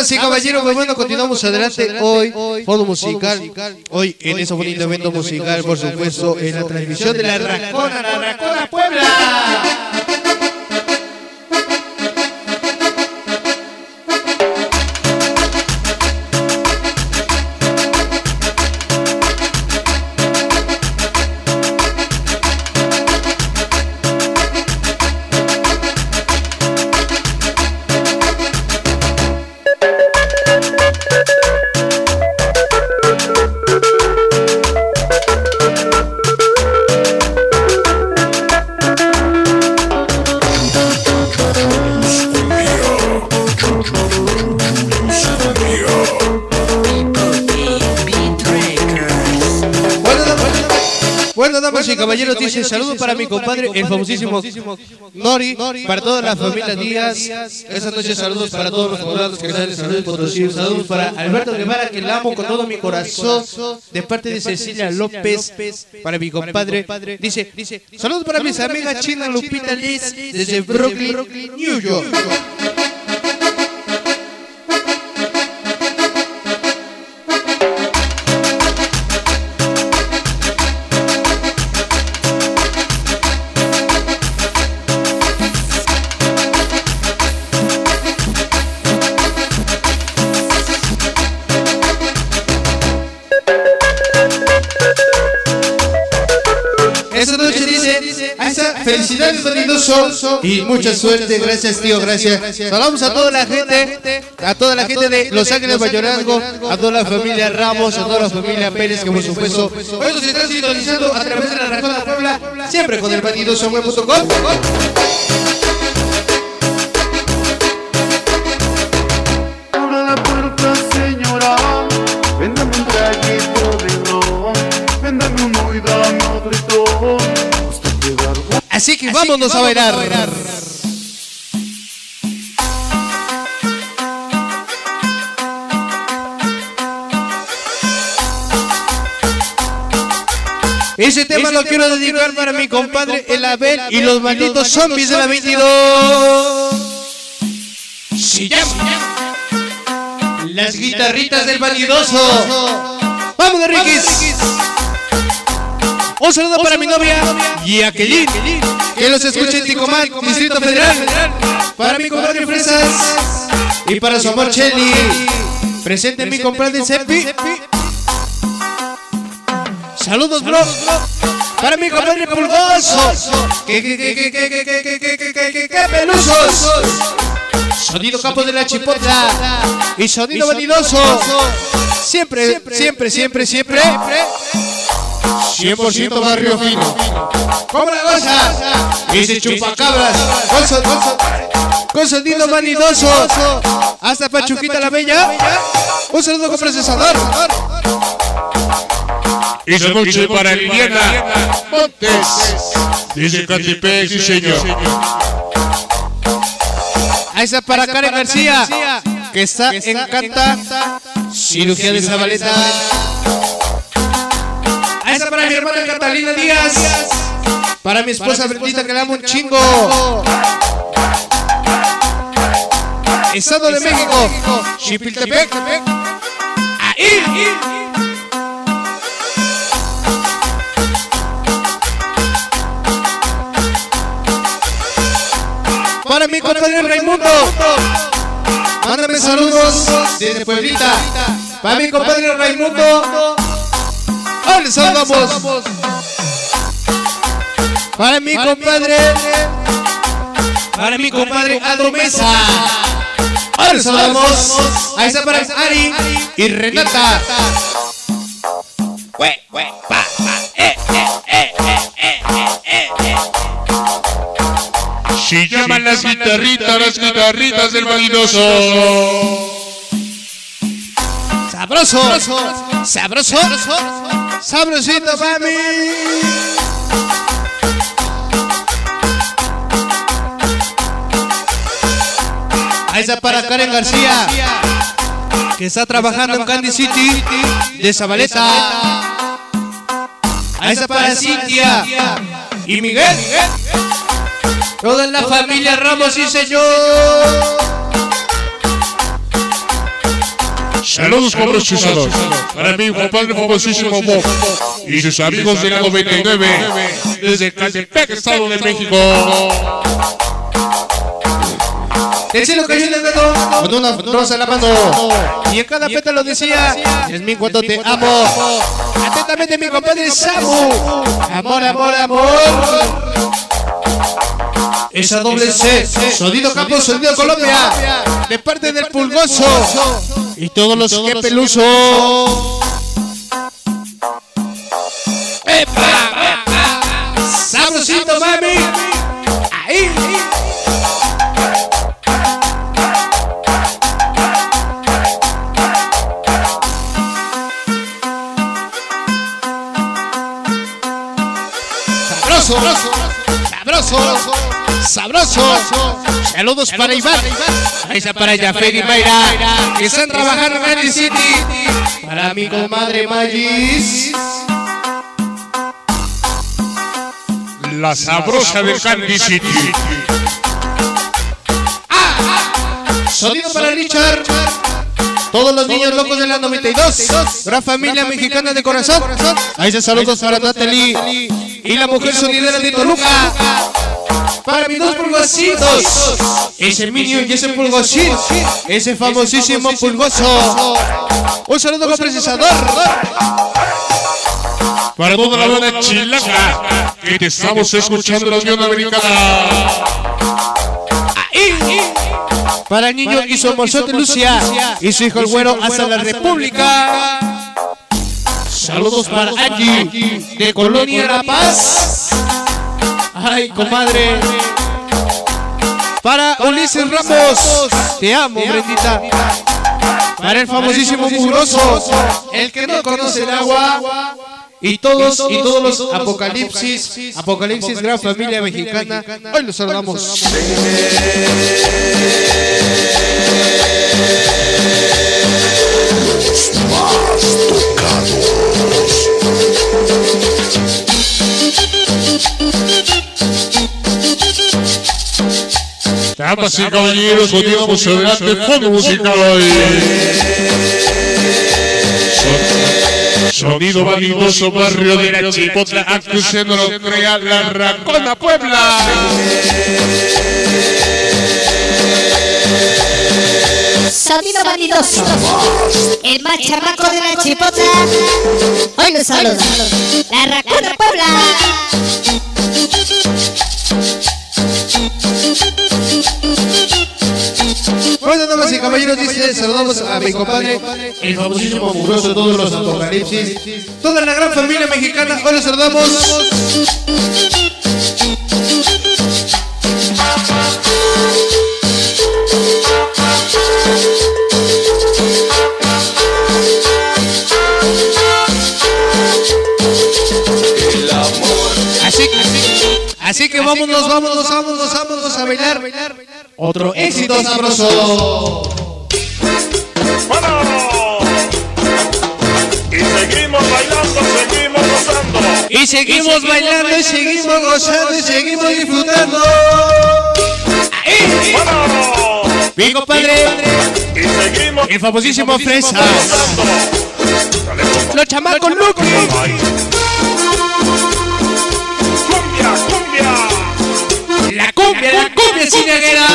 Speaker 3: Damas y caballeros, pues bueno, continuamos adelante. hoy, fondo musical, hoy en ese bonito evento musical, por supuesto, en la transmisión de la Racona, la Racona Puebla. Para mi compadre, el famosísimo Nori, para toda la familia Díaz. Esta noche saludos para todos los poblados que están en Potosí. Saludos para Alberto Guevara, que le amo con todo mi corazón. De parte de Cecilia López, para mi compadre. Dice, dice, saludos para mis amigas China Lupita Liz, desde Brooklyn, New York. Felicidades Donidoso y mucha suerte, gracias tío, gracias. Saludamos a toda la gente, a toda la gente de Los Ángeles Mayorazgo, a toda la familia Ramos, a toda la familia Pérez, que por supuesto hoy nos están sintonizando a través de la Rajona Puebla, siempre con el.
Speaker 13: Abra
Speaker 3: Así que vámonos a bailar. Ese tema lo quiero dedicar para mi compadre El Abel y los malditos zombies de la 22. Se llama Las guitarritas del vanidoso. ¡Vamos, Riquis! Un saludo para mi novia Jacqueline, que los escucha en Ticomán, Distrito Federal. Para mi compadre Fresas y para su amor Chelly. Presente mi compadre Seppi. Saludos, bro. Para mi compadre Pulgoso. Que, que, que, que, que, que, que, que, que, que, que, que, que pelusos. Sonido Capo de la Chipota y sonido vanidoso. Siempre, siempre, siempre, siempre. 100% barrio fino. ¿Cómo la goza? Dice chupacabras. Con, son- con, son- con sonido vanidoso. Hasta Pachuquita la Bella. Un saludo con procesador.
Speaker 2: Esa noche para Liliana Montes. Dice Catipec, sí señor.
Speaker 3: Ahí está para Karen García, que está en Canta, cirugía de Zabaleta. Para mi hermana Catalina Díaz, para mi esposa Brendita que le amo un chingo. Estado de México, Chipiltepec. Ahí. Para mi compadre Raimundo. Mándame saludos desde Pueblita. Para mi compadre Raimundo. Hoy les saludamos. Para mi compadre. Para mi compadre Aldo Mesa. Les saludamos. Ahí está para Ari y Renata. Hue, pa, pa, eh, eh, eh, eh, eh, eh, eh.
Speaker 2: Se llaman las guitarritas, las guitarritas del vanidoso.
Speaker 3: Sabroso, sabroso, sabrosito, mami. Ahí está para Karen García, que está trabajando en Candy City de Zabaleta. Ahí está para Cintia y Miguel. Toda la familia Ramos, sí señor.
Speaker 2: Saludos con procesador. Para mi compadre famosísimo Bob y sus amigos de la 99 desde Catepec, Estado de México.
Speaker 3: Del cielo cayó el dedo con una rosa en la mano. Y en cada pétalo decía, es mi cuando te amo. Atentamente mi compadre Samu. Amor, amor, amor. Esa doble C, sonido Campos, sonido Colombia, de parte del Pulgoso y todos los que peluso. ¡Epa! ¡Sabrosito, mami! ¡Ahí! Sabroso, sabroso, sabroso. Saludos para Iván. Ahí está para Jafet y Mayra, que están trabajando en Candy City. Para mi comadre Magis.
Speaker 2: La sabrosa del Candy City.
Speaker 3: Sonido para Richard. Todos los niños locos de la 92. Gran familia mexicana de corazón. Ahí se saludos para Natalie. Y la mujer sonidera de Toluca. Para mis dos pulgositos. Ese Minio y ese pulgosito. Ese famosísimo pulgoso. Un saludo con procesador.
Speaker 2: Para toda la banda chilaca que te estamos escuchando en la Unión Americana.
Speaker 3: Para el niño y su amorzote Lucia y su hijo el güero hasta la República. Saludos para Angie de Colonia La Paz. Ay, comadre. Para Ulises Ramos. Te amo, Brendita. Para el famosísimo mugroso. El que no conoce el agua. y todos y todos los apocalipsis, apocalipsis gran familia mexicana. Hoy los saludamos.
Speaker 2: Damas y caballeros, continuamos adelante, fondo musical hoy. Son- Sonido vanidoso, barrio de la Chipotla, crea la Racona Puebla.
Speaker 4: Sonido vanidoso. El más chamaco de la chipota. Hoy nos saluda. La Racona Puebla.
Speaker 3: Bueno, damas y caballeros, dice, saludamos a mi compadre, el famosísimo mugroso de todos los apocalipsis, toda la gran familia mexicana, hoy los saludamos. Así, que vámonos, vámonos, vámonos, vámonos a bailar. Otro éxito sabroso.
Speaker 14: Y seguimos bailando, seguimos gozando.
Speaker 3: Y seguimos bailando y seguimos gozando y seguimos disfrutando. ¡Ahí! Mi compadre,
Speaker 14: Y seguimos
Speaker 3: el famosísimo Fresas. Los chamacos Lucky. La cumbia, la cumbia cineguera.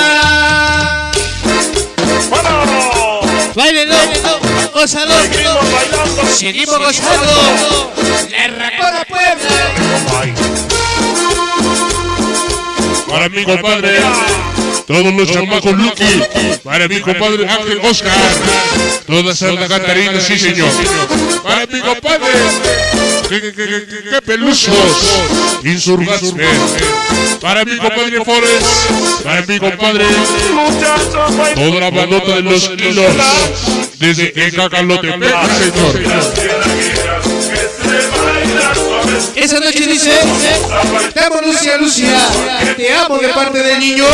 Speaker 3: Báilelo, gózalo.
Speaker 14: Seguimos bailando.
Speaker 3: Seguimos gozando. La Racona Puebla.
Speaker 2: Para mi compadre, todos los chamacos Lucky. Para mi compadre Ángel Oscar. Toda Santa Catarina, sí señor. Para mi compadre, que, que, que, que, que pelusos. Insurgats. Para mi compadre Forest. Para mi compadre, toda la bandota de los kilos. Desde que Cacalotepec, señor.
Speaker 3: Esa noche dice, te amo Lucia, Lucia, te amo de parte del niño.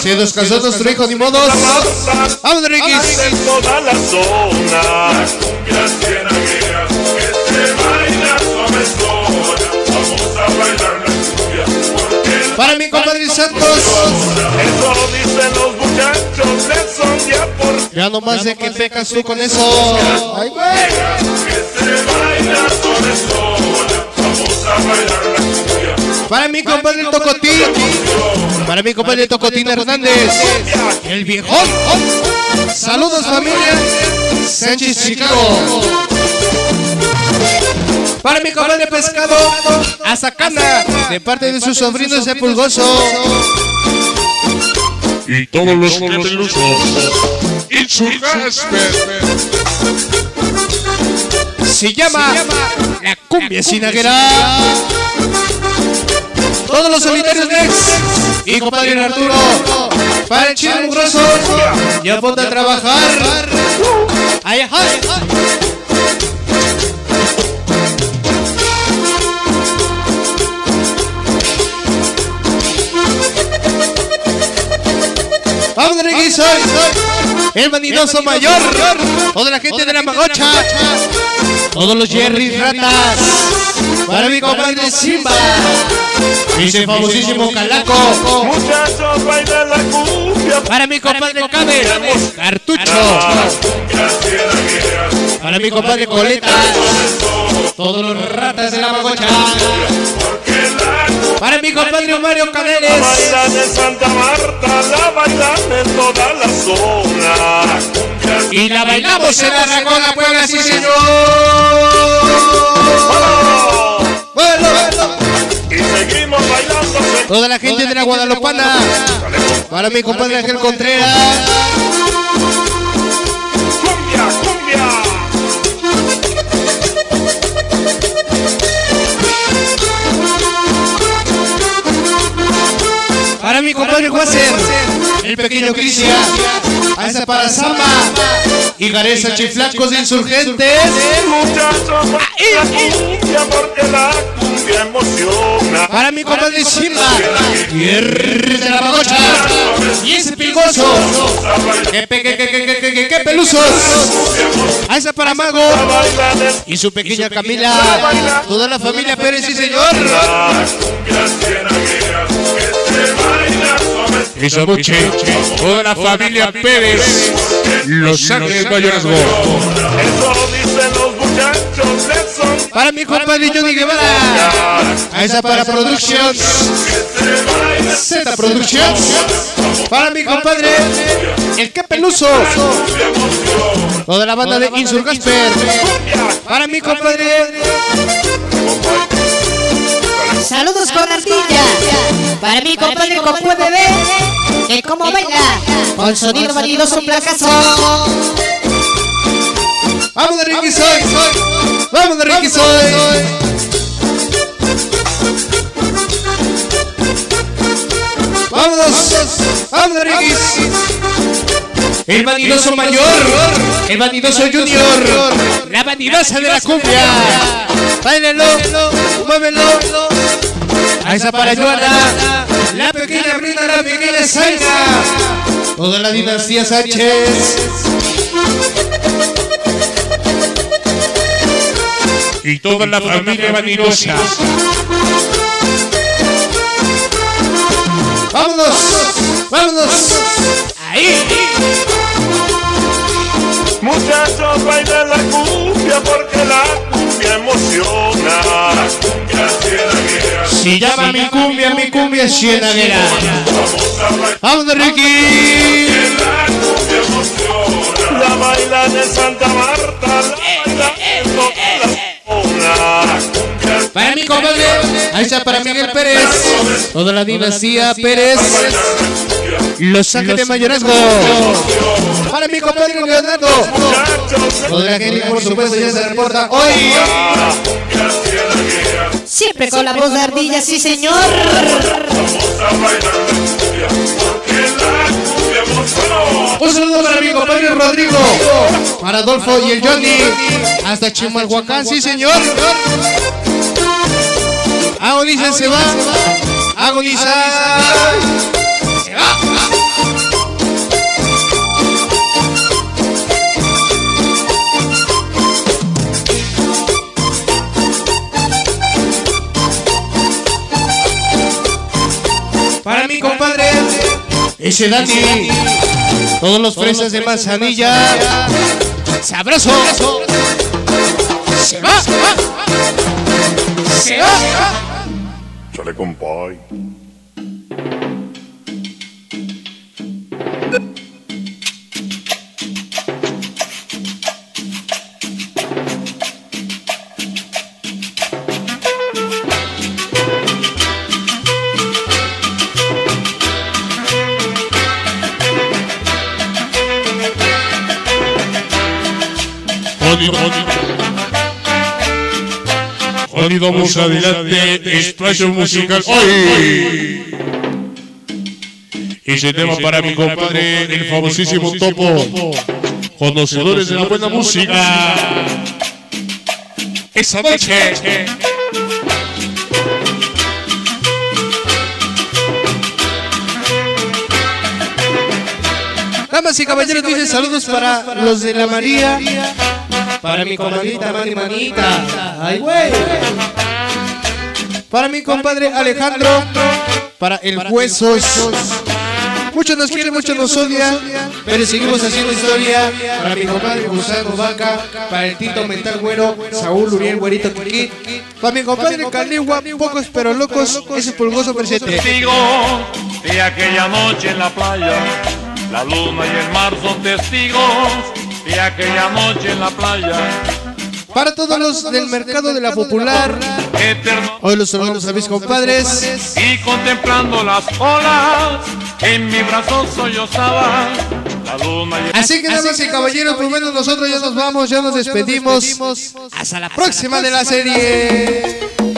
Speaker 3: Se nos casó nuestro hijo, ni modos. Vamos,
Speaker 14: toda la zona.
Speaker 3: Para mi compadre Santos,
Speaker 14: eso dicen los muchachos de Sondia por
Speaker 3: ya nomás de que pecas tú con eso. Ay, güey.
Speaker 14: que se baila suavezona. Vamos a bailar la cumbia.
Speaker 3: Para mi compadre Tocotín, para mi compadre Tocotín Hernández, el viejón. Saludos familia, Sánchez Chicago. Para mi compadre Pescado, Azacana, de parte de sus sobrinos de Pulgoso.
Speaker 2: Y todos los que pelusos. Insurgats.
Speaker 3: Se llama La Cumbia Sinaguera. Todos los solitarios Nex y compadre Arturo. Para el chile mugroso. Ya ponte a trabajar. Ay, ay, Vamos, Ricky, soy el vanidoso mayor. Toda la gente de la Magocha. Todos los Jerry Ratas. Para mi compadre Simba. Ese famosísimo Calaco.
Speaker 14: La cumbia.
Speaker 3: Para mi compadre Cabe. Cartucho. Para mi compadre Coleta. Todos los ratas de la Magocha.
Speaker 14: La
Speaker 3: Para mi compadre Mario Caneles.
Speaker 14: bailan en Santa Marta, la bailan en toda la zona.
Speaker 3: Y la bailamos en la Racona Puebla, sí señor. Bueno, bueno.
Speaker 14: y seguimos bailando.
Speaker 3: Toda la gente de la Guadalupana. Para mi compadre Ángel Contreras. Para mi compadre Guaser. El pequeño Cristian. A esa para Samba. Y Gareza Chiflacos de Insurgentes. Para mi compadre Simba. Tierra de la Bagocha. Y ese pilgoso. Que, que, que, que, que, que, que, que pelusos. A esa para Mago. Y su pequeña Camila. Toda la familia Pérez, sí señor.
Speaker 2: Noche, toda la familia Pérez, Los Ángeles Mayorazgo.
Speaker 3: Para mi compadre Johnny Guevara. A esa para Productions. Z Productions. Para mi compadre, el que peluso. Toda la banda de Insur Gasper. Para mi compadre,
Speaker 4: Saludos con ardilla. Para mi compadre con puede ver que como baila con sonido vanidoso un placazo.
Speaker 3: vamos de Ricky Soy. Vamos de Ricky Soy. Vámonos, vamos de Ricky. El vanidoso mayor, el vanidoso junior, la vanidosa de la cumbia. Báilelo, muévelo. A esa para Joana, la pequeña Brina, la pequeña Zaina. Toda la dinastía Sánchez.
Speaker 2: Y toda la familia vanidosa.
Speaker 3: Vámonos, vámonos. Ahí.
Speaker 14: Muchachos, bailen la cumbia porque la cumbia emociona. La cumbia
Speaker 3: Si llama mi cumbia, mi cumbia cienaguera. Vamos de Ricky.
Speaker 14: La cumbia emociona. La bailan en Santa Marta, la bailan
Speaker 3: Para mi compadre, ahí está para Miguel Pérez. Toda la dinastía Pérez. Los Ángeles Mayorazgo. Para mi compadre Leonardo. Toda la gente, por supuesto, ya se reporta hoy.
Speaker 4: Siempre con la voz de ardilla, sí señor.
Speaker 3: Un saludo para mi compadre Rodrigo. Para Adolfo y el Johnny. Hasta Chimalhuacán, sí señor. Agoniza se va. Agoniza. Se va. Para mi compadre, ese Dani. Todos los fresas de manzanilla. Sabroso. Se va. Se va.
Speaker 14: Chale, compay.
Speaker 2: Vamos adelante, expresión musical. ¡Hoy! Ese tema para mi compadre, el famosísimo Topo. Conocedores de la buena música. Esa noche.
Speaker 3: Damas y caballeros, dicen saludos para los de la María. Para mi comadrita Mani Manita. Ay, güey. Para mi compadre Alejandro. Para el Huesos. Muchos nos quieren, muchos nos odian. Pero seguimos haciendo historia. Para mi compadre Gusano Vaca. Para el Tito Mental Güero. Saúl Uriel Güerito Kiki. Para mi compadre Caligua. Pocos pero locos. Ese pulgoso presente.
Speaker 15: De aquella noche en la playa, la luna y el mar son testigos aquella noche en la playa.
Speaker 3: Para todos los del mercado de la popular.
Speaker 15: Eterno
Speaker 3: Hoy los saludamos a mis compadres.
Speaker 15: y contemplando las olas, en mi brazo sollozaba
Speaker 3: Así que damas y caballeros, pues bueno, nosotros ya nos vamos, ya nos despedimos. Hasta la próxima de la serie.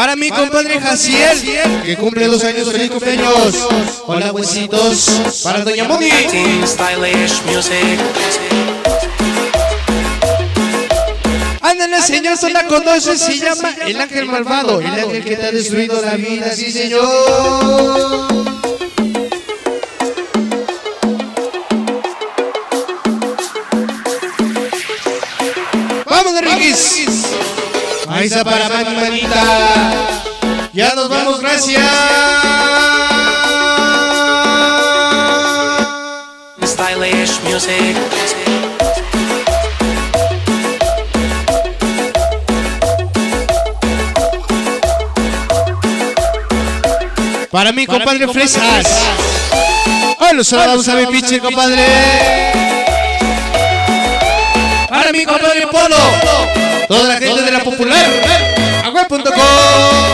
Speaker 3: Para mi compadre Jaciel, que cumple dos años, feliz cumpleaños. Hola, huesitos. Para Doña Moni.
Speaker 11: Stylish music.
Speaker 3: Ándale, señor, tú la conoces, se llama El Ángel Malvado, el ángel que te ha destruido la vida, sí, señor. Vamos, Enriquis. Ahí está para Mani Manita. Ya nos vamos, gracias.
Speaker 11: Stylish music.
Speaker 3: Para mi compadre Fresas. Hoy los saludamos a mi pinche compadre. Para mi compadre Polo. Toda la gente de la popular. Agua.com.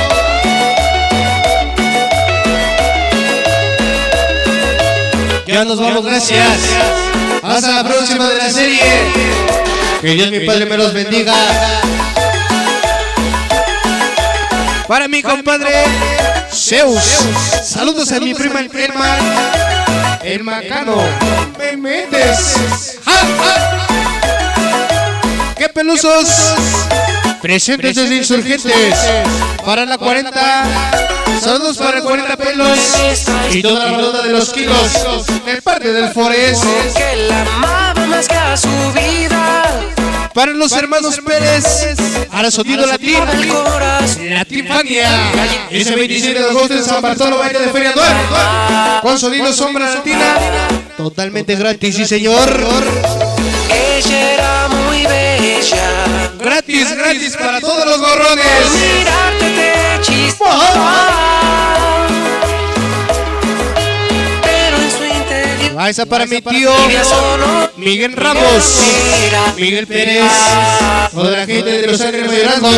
Speaker 3: Ya nos vamos, gracias. Hasta la próxima de la serie. Que Dios mi Padre me los bendiga. Para mi compadre Zeus. Saludos a mi prima el Elma. El Macano. Méndez. ¡Ja, ja! ¡Qué pelusos! Presentes desde Insurgentes. Para la 40. Saludos para el 40 pelos. Y toda la ronda de los kilos. Del parte del Forest.
Speaker 11: Que la amaba más que a su vida.
Speaker 3: Para los hermanos Pérez. Ahora sonido latín. Latifania. Ese 27 de agosto en San Bartolo, baile de Feria Anual. Con sonido sombra latina. Totalmente gratis, sí señor. Gratis, gratis para todos los gorrones.
Speaker 11: Mirarte te chispaba. Pero en su interior.
Speaker 3: Ah, esa para mi tío Miguel Ramos, Miguel Pérez, toda la gente de Los Ángeles Mayorazgo.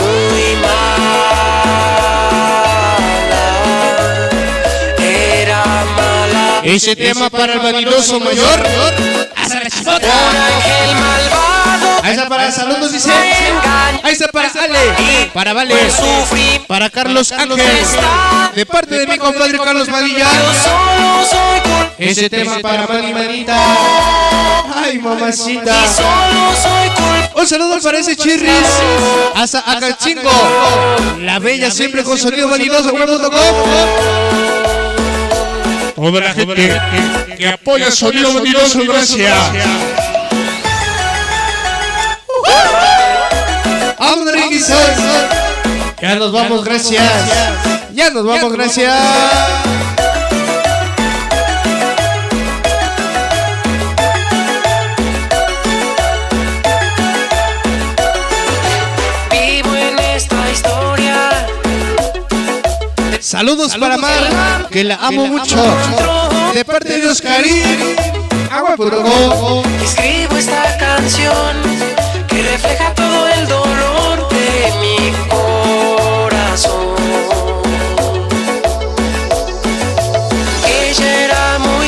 Speaker 11: Muy mala. Era mala.
Speaker 3: Ese tema para el vanidoso mayor. Hasta la chifota. Ahí está para saludos, dice. Ahí está para Ale, para Vale, para Carlos Ángel, de parte de mi compadre Carlos Madilla.
Speaker 11: Solo soy culpable.
Speaker 3: Ese tema para Mani Manita. Ay, mamacita.
Speaker 11: Solo soy culpable.
Speaker 3: Un saludo para ese chirris. Hasta Acachingo. La bella siempre con sonido vanidoso.
Speaker 2: Toda la gente que apoya el sonido vanidoso, gracias.
Speaker 3: Ya nos vamos, gracias. Ya nos vamos, gracias.
Speaker 11: Vivo en esta historia.
Speaker 3: Saludos para Mar, que la amo mucho. De parte de Oscarín. Agua puro.
Speaker 11: Escribo esta canción que refleja todo el dolor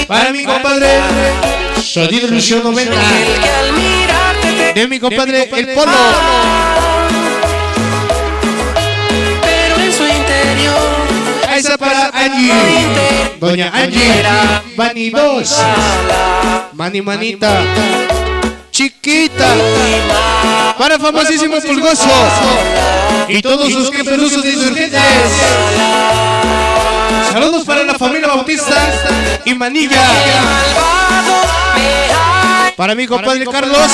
Speaker 3: Para mi compadre, Sonido Ilusión 90.
Speaker 11: el que al mirarte te
Speaker 3: De mi compadre, El Polo.
Speaker 11: pero en su interior
Speaker 3: Ahí está para Angie. Doña Angie. Vanidos. Mani Manita. Chiquita. Para famosísimo Pulgoso. Y todos sus que de insurgentes. Saludos para familia Bautista y Manilla. Para mi compadre Carlos.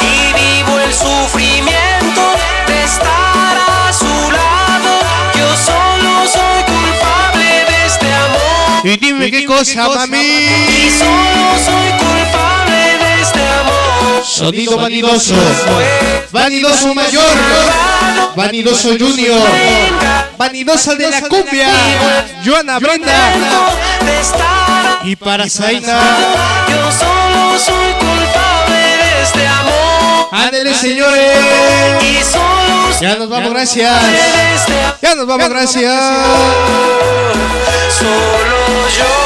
Speaker 11: y vivo el sufrimiento de estar a su lado. Yo solo soy culpable de este amor.
Speaker 3: Y dime qué cosa, mami.
Speaker 11: Y solo soy culpable de este amor.
Speaker 3: Sonido vanidoso. Vanidoso mayor. Vanidoso junior. Vanidosa de la cumbia. Joana Brenda. Y para Zaina.
Speaker 11: yo solo soy culpable de este amor.
Speaker 3: Ándele, señores.
Speaker 11: Soy
Speaker 3: Ya nos vamos, gracias.
Speaker 11: este.
Speaker 3: Ya nos vamos, gracias.
Speaker 11: Solo yo.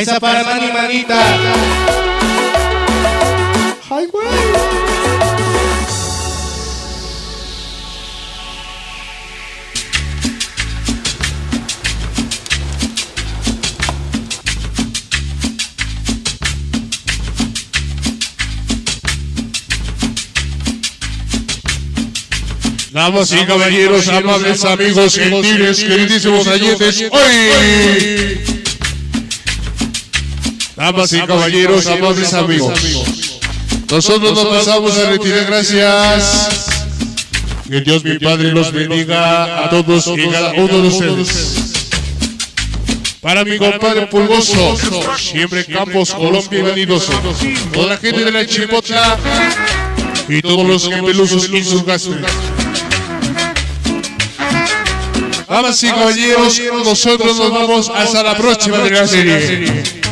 Speaker 3: Está para mani manita. Ay, güey.
Speaker 2: Damas y caballeros, amables amigos, gentiles, queridísimos ayetes, hoy. Damas y caballeros, amables amigos, nosotros nos pasamos a retirar gracias. Que Dios mi Padre los bendiga a todos y cada uno de ustedes. Para mi compadre Pulgoso, siempre Campos, Colombia y Vanidoso, toda la gente de la Chipotla y todos los gemelusos y sus gastos. Damas y caballeros, nosotros nos vamos hasta la próxima de la serie.